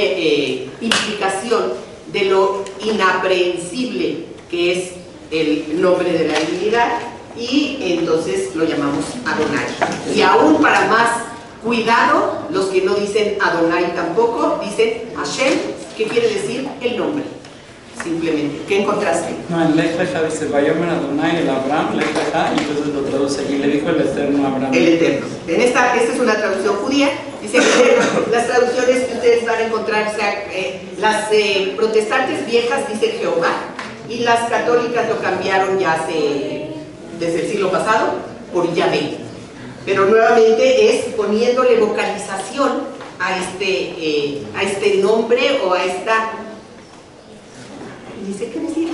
implicación de lo inaprehensible que es el nombre de la divinidad y entonces lo llamamos Adonai. Y aún para más cuidado, los que no dicen Adonai tampoco, dicen Hashem, que quiere decir el nombre, simplemente. ¿Qué encontraste? No, en Lech dice, Vayomer Adonai el Abraham, Lech y entonces lo traduce, y le dijo el Eterno Abraham. El Eterno. En esta, esta es una traducción judía, dice el Eterno. Las traducciones que ustedes van a encontrar, o sea, eh, las eh, protestantes viejas dicen Jehová, y las católicas lo cambiaron ya hace, desde el siglo pasado, por Yahvé. Pero nuevamente es poniéndole vocalización a este, eh, a este nombre o a esta dice qué decir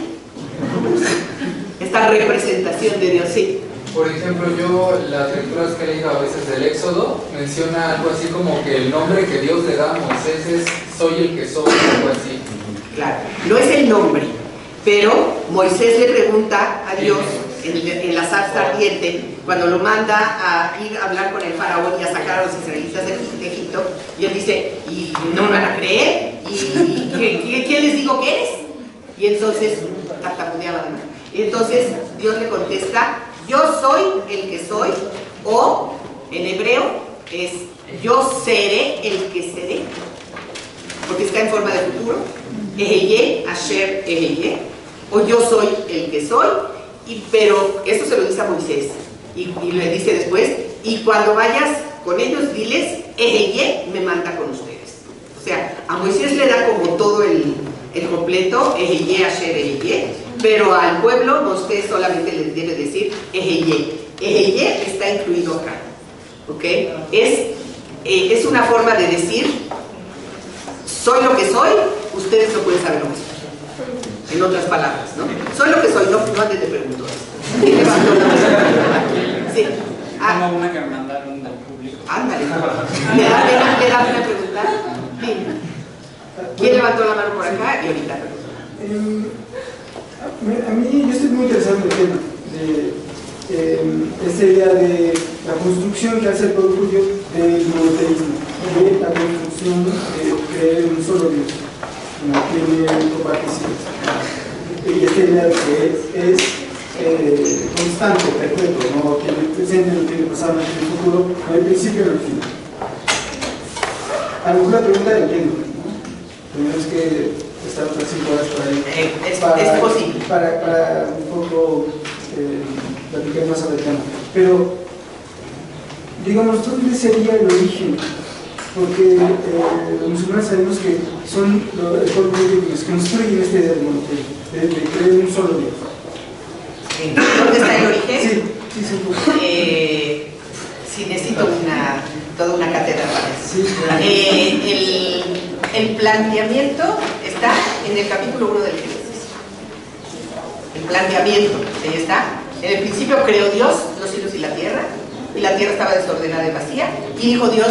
esta representación de Dios sí Por ejemplo, yo las lecturas que he leído a veces del Éxodo menciona algo así como que el nombre que Dios le da a Moisés es soy el que soy, algo así. claro no es el nombre pero Moisés le pregunta a Dios en, en la zarza ardiente cuando lo manda a ir a hablar con el faraón y a sacar a los israelitas de, Egipto y él dice y no me van a creer y ¿qué, les digo que eres y entonces tartamudeaba y entonces Dios le contesta yo soy el que soy o en hebreo es yo seré el que seré porque está en forma de futuro Eheye, Asher, Eheye, o yo soy el que soy, y, pero esto se lo dice a Moisés, y, le dice después, y cuando vayas con ellos, diles, Eheye me manda con ustedes. O sea, a Moisés le da como todo el, el completo, Eheye, Asher, Eheye, pero al pueblo Moisés solamente les debe decir Eheye. Eheye está incluido acá, ¿ok? Es, eh, es una forma de decir, soy lo que soy, ustedes no pueden saber lo que. En otras palabras, ¿no? Soy lo que soy, no, no antes de preguntar. ¿Quién levantó la mano? Sí. Ah, Tengo una que me mandaron del público. ándale. ¿Le da pena, le da pena preguntar? Dime. ¿Quién levantó la mano por acá? Y ahorita. Em, a- mí yo estoy muy interesado en el tema de em, esta idea de la construcción que hace el pueblo judío del monoteísmo, de la construcción de creer en un solo Dios, no tiene coparticipas. Y esta idea de que es eh, constante, perpetuo, no tiene presente, no tiene pasado, no tiene futuro, no hay principio ni fin. A lo mejor la pregunta la entiendo, ¿no? Tenemos que estar otras cinco horas por ahí Eh, es, para, es posible. Para, para un poco eh, platicar más sobre el tema. Pero, digamos, ¿dónde sería el origen? Porque eh, los musulmanes sabemos que son lo- el pueblo judío quienes construyen esta idea de monoteísmo, de, de creer en un solo Dios. ¿Dónde está el origen? Sí, sí, sí. Eh, sí, necesito una, toda una cátedra para eso. Eh, el, el planteamiento está en el capítulo 1 del Génesis. El planteamiento, ahí está. En el principio creó Dios los cielos y la tierra, y la tierra estaba desordenada y vacía, y dijo Dios,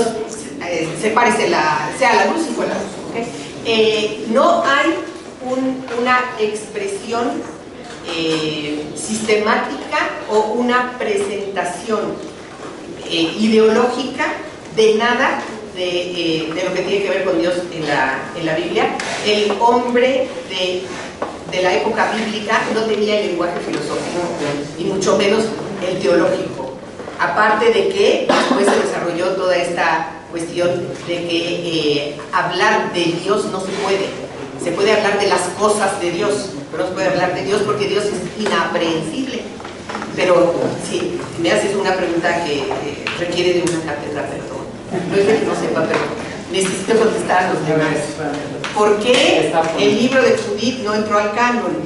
eh, sepárese la, sea la luz y fue la luz. Eh, no hay un- una expresión eh, sistemática o una presentación eh, ideológica de nada de, eh, de lo que tiene que ver con Dios en la, en la Biblia. El hombre de, de la época bíblica no tenía el lenguaje filosófico, y mucho menos el teológico. Aparte de que después se desarrolló toda esta cuestión de que eh, hablar de Dios no se puede. Se puede hablar de las cosas de Dios, pero no se puede hablar de Dios porque Dios es inaprehensible. Pero sí, me haces una pregunta que eh, requiere de una cátedra, perdón. No es que no sepa, pero necesito contestar a los demás. ¿Por qué el libro de Judith no entró al canon?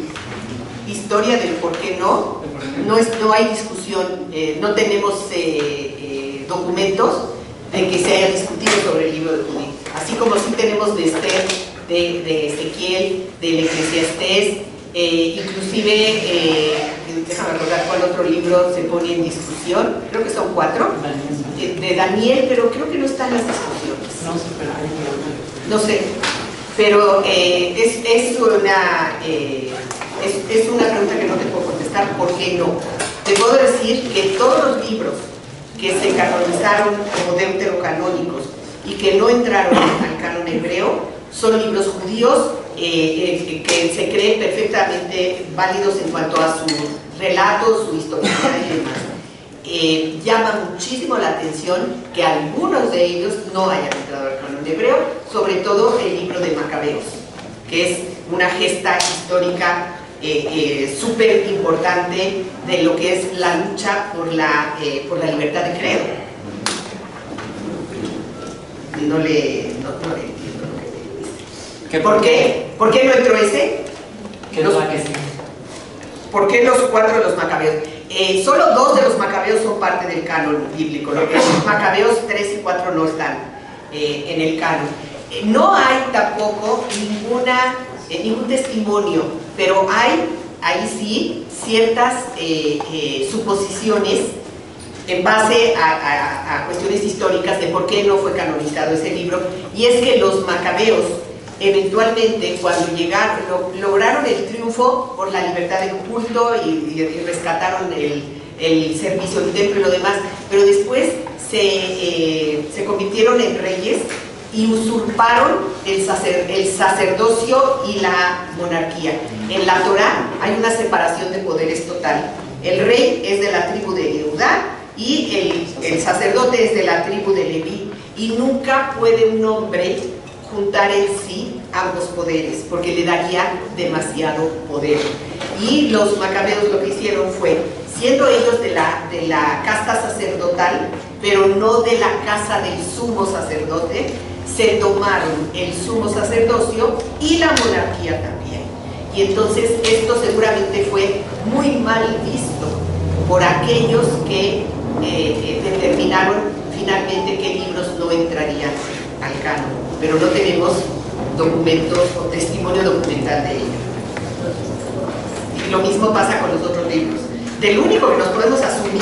Historia del por qué no. No, es, no hay discusión, eh, no tenemos eh, documentos de que se haya discutido sobre el libro de Judith. Así como sí tenemos de Esther, de, de Ezequiel, del Eclesiastés, eh, inclusive, eh, déjame recordar cuál otro libro se pone en discusión, creo que son cuatro, de, de Daniel, pero creo que no están las discusiones. No sé, pero hay que- No sé, pero eh, es, es una, eh, es, es una pregunta que no te puedo contestar, ¿por qué no? Te puedo decir que todos los libros que se canonizaron como deuterocanónicos y que no entraron al canon hebreo son libros judíos eh, eh, que se creen perfectamente válidos en cuanto a su relato, su historicidad y demás. Eh, llama muchísimo la atención que algunos de ellos no hayan entrado al canon hebreo, sobre todo el libro de Macabeos, que es una gesta histórica eh, súper importante de lo que es la lucha por la, por la libertad de credo. No le, no le entiendo lo que me dice. ¿Qué ¿Por qué? ¿Por qué no entró ese? ¿Por qué los cuatro de los macabeos? Eh, solo dos de los macabeos son parte del canon bíblico. Los macabeos 3 y 4 no están eh, en el canon. Eh, no hay tampoco ninguna, ningún testimonio, pero hay, ahí sí, ciertas suposiciones en base a, a- a cuestiones históricas de por qué no fue canonizado ese libro. Y es que los macabeos eventualmente cuando llegaron, lo- lograron el triunfo por la libertad del culto y, rescataron el, el servicio del templo y lo demás, pero después se, eh, se convirtieron en reyes y usurparon el, sacer- el sacerdocio y la monarquía. En la Torá hay una separación de poderes total. El rey es de la tribu de Judá y el, el sacerdote es de la tribu de Leví. Y nunca puede un hombre juntar en sí ambos poderes, porque le daría demasiado poder. Y los macabeos lo que hicieron fue, siendo ellos de la, de la casta sacerdotal, pero no de la casa del sumo sacerdote, se tomaron el sumo sacerdocio y la monarquía también. Y entonces esto seguramente fue muy mal visto por aquellos que eh, eh, determinaron finalmente qué libros no entrarían al canon, pero no tenemos documentos o testimonio documental de ello. Y lo mismo pasa con los otros libros. Del único que nos podemos asumir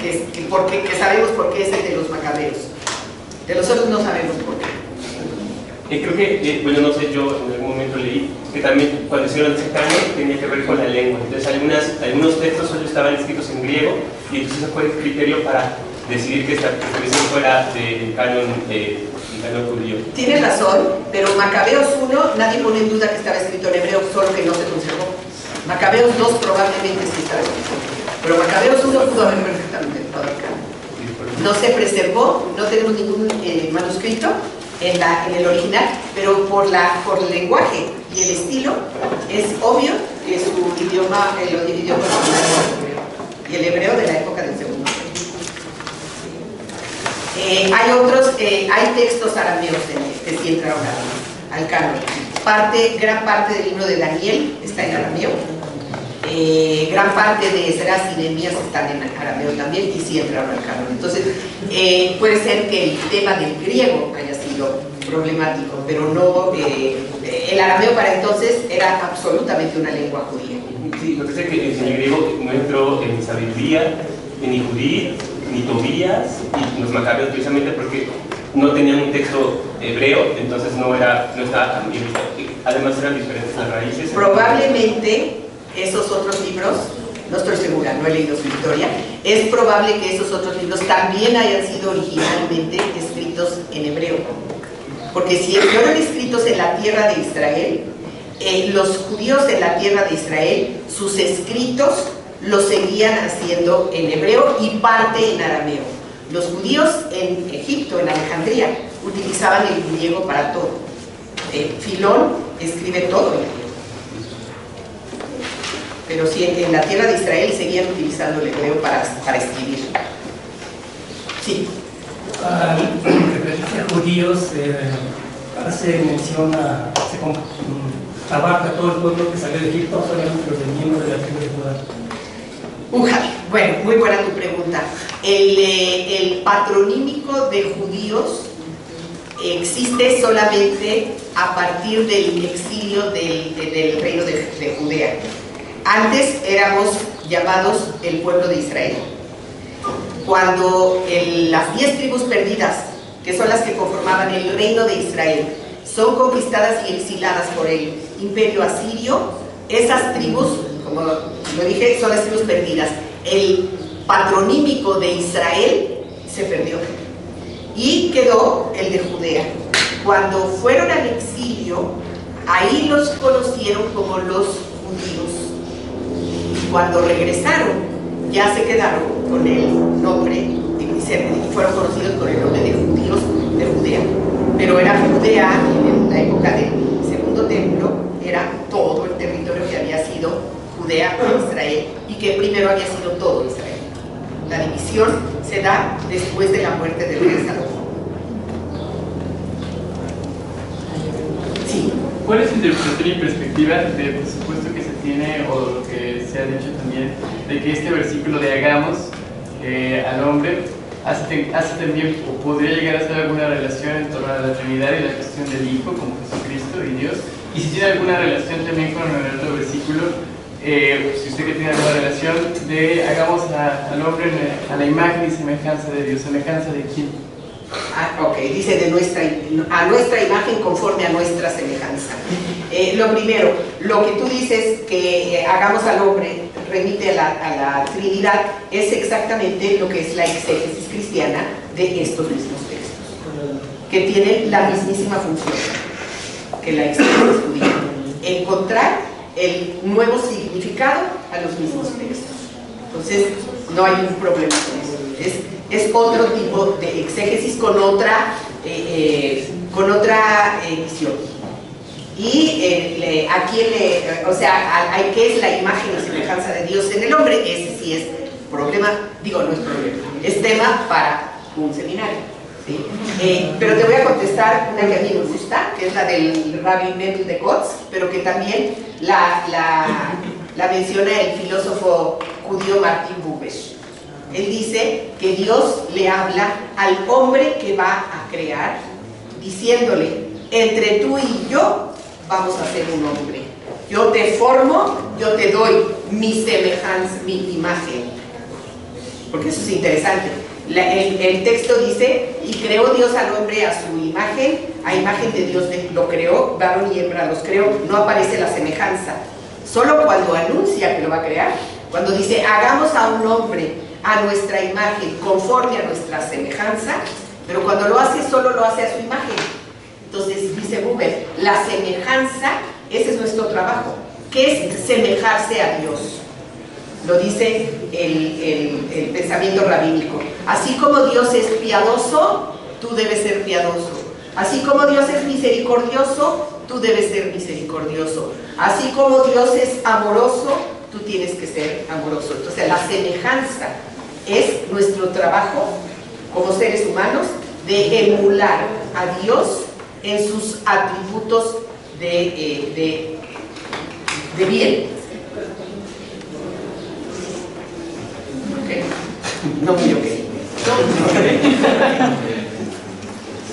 que, que, porque, que sabemos por qué es el de los macabeos. De los otros no sabemos por qué. Eh, creo que, eh, bueno, no sé, yo en algún momento leí que también cuando hicieron ese canon tenía que ver con la lengua. Entonces, algunas, algunos textos solo estaban escritos en griego y entonces ese fue el criterio para decidir que esta expresión fuera del canon, eh, canon judío. Tienes razón, pero Macabeos 1, nadie pone en duda que estaba escrito en hebreo, solo que no se conservó. Macabeos 2 probablemente sí estaba escrito pero Macabeos 1 pudo haber perfectamente entrado al canon. No se preservó, no tenemos ningún eh, manuscrito en, el original, pero por, la, por el lenguaje y el estilo es obvio que su idioma, el idioma el hebreo, y el hebreo de la época del segundo. Eh, hay otros, eh, hay textos arameos que sí entraron al, canon. Gran parte del libro de Daniel está en arameo. Eh, gran parte de Esdras y Nehemías están en arameo también y sí entraron al canon. Entonces, puede ser que el tema del griego haya sido problemático, pero no. el arameo para entonces era absolutamente una lengua judía. Sí, lo que sé que en el griego no entró en sabiduría, ni Judí, ni Tobías, y los macabeos precisamente porque no tenían un texto hebreo, entonces no, era, no estaba tan bien Además eran diferentes las raíces. Probablemente esos otros libros, no estoy segura, no he leído su historia, es probable que esos otros libros también hayan sido originalmente escritos en hebreo. Porque si fueron escritos en la tierra de Israel, eh, los judíos en la tierra de Israel, sus escritos los seguían haciendo en hebreo y parte en arameo. Los judíos en Egipto, en Alejandría, utilizaban el griego para todo. Eh, Filón escribe todo en griego. Pero sí, en la tierra de Israel seguían utilizando el hebreo para, escribir. Sí. Al referirse a judíos, eh, hace mención a, mm, abarca todo el pueblo que salió de Egipto, solamente los miembros de la tribu de Judá. Bueno, muy buena tu pregunta. El, eh, el patronímico de judíos existe solamente a partir del exilio del, reino de, de Judea. Antes éramos llamados el pueblo de Israel. Cuando las diez tribus perdidas, que son las que conformaban el reino de Israel, son conquistadas y exiladas por el imperio asirio, esas tribus, como lo dije, son las tribus perdidas. El patronímico de Israel se perdió y quedó el de Judea. Cuando fueron al exilio, ahí los conocieron como los judíos. Y cuando regresaron, ya se quedaron con el nombre, fueron conocidos con el nombre de judíos de Judea. Pero era Judea en la época del segundo templo, era todo el territorio Judea Israel y que primero había sido todo Israel. La división se da después de la muerte del rey Salomón. Sí, ¿Cuál es su interpretación y perspectiva de, por supuesto, que se tiene, o lo que se ha dicho también, de que este versículo de hagamos eh, al hombre hace, hace también, o podría llegar a ser alguna relación en torno a la Trinidad y la cuestión del Hijo, como Jesucristo y Dios? Y si tiene alguna relación también con el otro versículo, eh, si usted que tiene alguna relación, de hagamos a- al hombre a la imagen y semejanza de Dios, semejanza de quién? Ah, ok, dice de nuestra, a nuestra imagen conforme a nuestra semejanza. Eh, lo primero, lo que tú dices que eh, hagamos al hombre remite a la, a la Trinidad es exactamente lo que es la exégesis cristiana de estos mismos textos, que tienen la mismísima función que la exégesis judía, encontrar el nuevo significado a los mismos textos. Entonces, no hay un problema con eso. Es, es otro tipo de exégesis con otra, eh, eh, con otra eh. Y eh, le- aquí, le- o sea, a- a- ¿qué es la imagen y semejanza de Dios en el hombre? Ese sí es problema, digo, no es problema, es tema para un seminario. ¿Sí? Eh, pero te voy a contestar una que a mí me gusta, que es la del Rabbi Mendel de Kotz, pero que también la, la, la menciona el filósofo judío Martin Bubesh. Él dice que Dios le habla al hombre que va a crear, diciéndole, entre tú y yo vamos a ser un hombre. Yo te formo, yo te doy mi semejanza, mi imagen. Porque eso es interesante. El, el texto dice, y creó Dios al hombre a su imagen, a imagen de Dios lo creó, varón y hembra los creó, no aparece la semejanza. Solo cuando anuncia que lo va a crear, cuando dice, hagamos a un hombre a nuestra imagen, conforme a nuestra semejanza, pero cuando lo hace, solo lo hace a su imagen. Entonces, dice Buber, la semejanza, ese es nuestro trabajo. ¿Qué es semejarse a Dios? Lo dice el, el- pensamiento rabínico. Así como Dios es piadoso, tú debes ser piadoso. Así como Dios es misericordioso, tú debes ser misericordioso. Así como Dios es amoroso, tú tienes que ser amoroso. Entonces, la semejanza es nuestro trabajo como seres humanos de emular a Dios en sus atributos de, eh, de, de bien. No muy ok.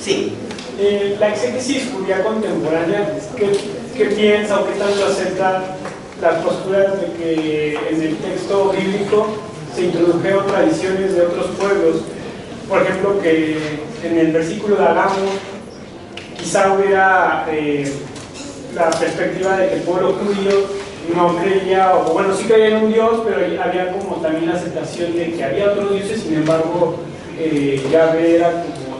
Sí. Eh, la exégesis judía contemporánea, ¿qué, piensa o qué tanto acepta las posturas de que en el texto bíblico se introdujeron tradiciones de otros pueblos? Por ejemplo, que en el versículo de Hagamos quizá hubiera eh, la perspectiva de que el pueblo judío no creía, o bueno, sí creía en un Dios, pero había como también la aceptación de que había otros dioses, sin embargo, eh, Yahvé era como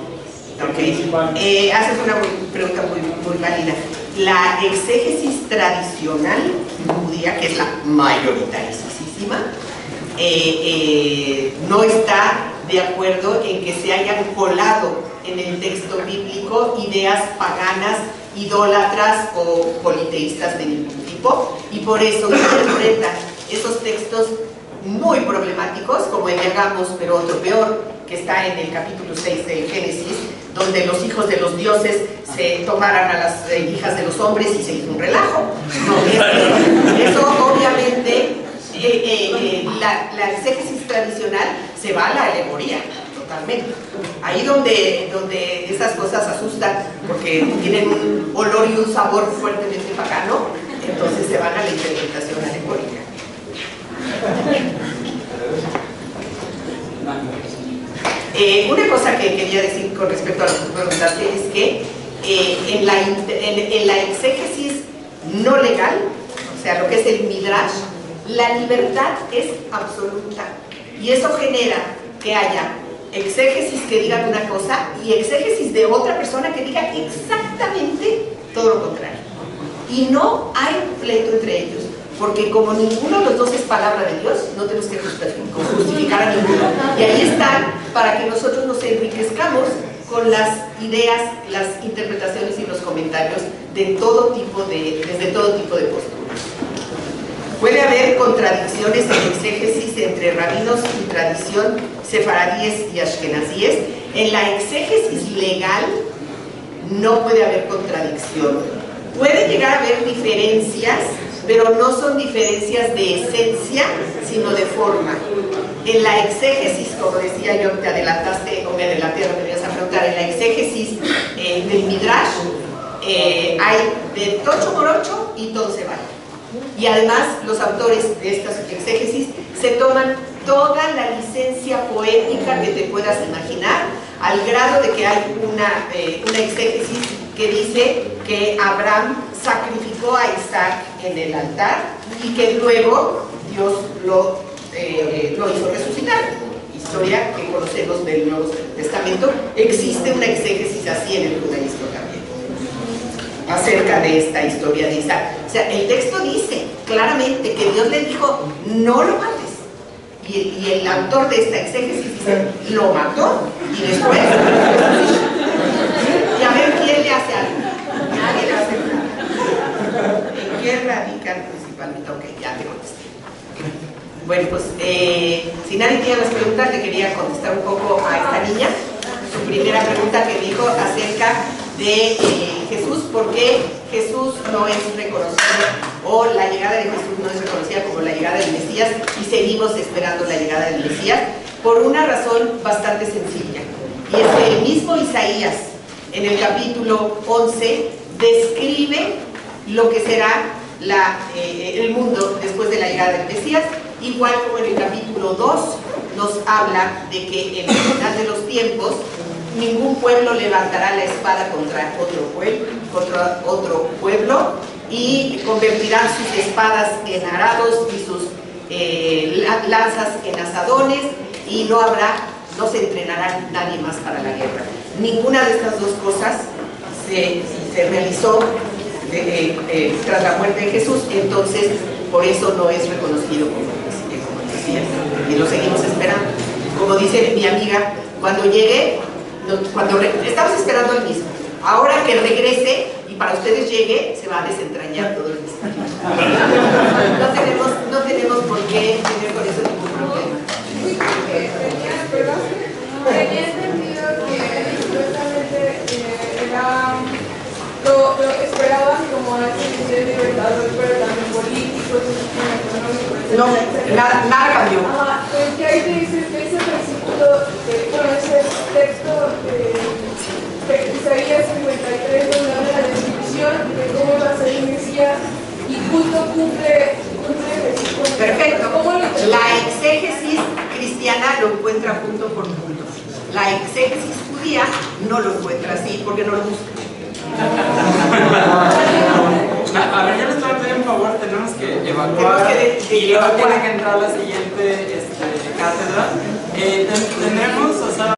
el Ok. principal. Eh, haces una muy- pregunta muy, muy válida. La exégesis tradicional judía, que es la mayoritarísima, eh, eh, no está de acuerdo en que se hayan colado en el texto bíblico ideas paganas, idólatras o politeístas de ningún tipo, y por eso interpretan esos textos muy problemáticos, como el de Hagamos, pero otro peor, que está en el capítulo 6 del Génesis, donde los hijos de los dioses se tomaran a las eh, hijas de los hombres y se hizo un relajo. Eso, obviamente eh, eh, la, la exégesis tradicional se va a la alegoría, Ahí donde, donde esas cosas asustan, porque tienen un olor y un sabor fuertemente pagano, entonces se van a la interpretación alegórica. Eh, una cosa que quería decir con respecto a lo que preguntaste es que eh, en, la, en- en la exégesis no legal, o sea, lo que es el midrash, la libertad es absoluta. Y eso genera que haya exégesis que digan una cosa y exégesis de otra persona que diga exactamente todo lo contrario. Y no hay pleito entre ellos, porque como ninguno de los dos es palabra de Dios, no tenemos que justificar, a ninguno. Y ahí están para que nosotros nos enriquezcamos con las ideas, las interpretaciones y los comentarios de todo tipo de, desde todo tipo de posturas. Puede haber contradicciones en exégesis entre rabinos y tradición sefaradíes y ashkenazíes. En la exégesis legal no puede haber contradicción. Puede llegar a haber diferencias, pero no son diferencias de esencia, sino de forma. En la exégesis, como decía yo, te adelantaste o me adelanté lo que ibas a preguntar, en la exégesis eh, del Midrash eh, hay de tocho morocho y todo se vale. Y además los autores de estas exégesis se toman toda la licencia poética que te puedas imaginar, al grado de que hay una, eh, exégesis que dice que Abraham sacrificó a Isaac en el altar y que luego Dios lo, eh, lo hizo resucitar. Historia que conocemos del Nuevo Testamento. Existe una exégesis así en el judaísmo también acerca de esta historia de Isaac. O sea, el texto dice claramente que Dios le dijo, no lo mates. Y, el autor de esta exégesis dice, lo mató y después Y a ver quién le hace algo. Nadie le hace nada. ¿En qué radican principalmente? Ok, ya te contesté. Bueno, pues eh, si nadie tiene más preguntas, le quería contestar un poco a esta niña. Su primera pregunta que dijo acerca de eh, Jesús, por qué Jesús no es reconocido o la llegada de Jesús no es reconocida como la llegada del Mesías y seguimos esperando la llegada del Mesías, por una razón bastante sencilla. Y es que el mismo Isaías, en el capítulo 11, describe lo que será la, eh, el mundo después de la llegada del Mesías, igual como en el capítulo 2 nos habla de que en el final de los tiempos ningún pueblo levantará la espada contra otro pueblo, contra otro pueblo y convertirán sus espadas en arados y sus eh, la- lanzas en asadones y no habrá, no se entrenará nadie más para la guerra. Ninguna de estas dos cosas se, realizó eh, eh, tras la muerte de Jesús, entonces por eso no es reconocido como, como y lo seguimos esperando. Como dice mi amiga, cuando llegue, cuando estamos esperando el mismo. Ahora que regrese y para ustedes llegue, se va a desentrañar todo el misterio. No tenemos, no tenemos por qué tener con eso ningún problema. que tenía, perdón, tenía entendido que supuestamente eh, era lo, lo esperaban como a ese libertador, pero también político, económico, No, etcétera, nada, nada cambió. Ajá, pues que ahí te dice que ese versículo, de- bueno, texto de, de Isaías 53, donde habla de la descripción de cómo va a ser el Mesías, y justo cumple, cumple. Perfecto. ¿Cómo lo interpretas? La exégesis cristiana lo encuentra punto por punto. La exégesis judía no lo encuentra así porque no lo busca. A ver, yo les voy a pedir un favor, tenemos que evacuar Tenemos que de- de y luego tiene que entrar la siguiente este, cátedra. Eh, tendremos, o sea,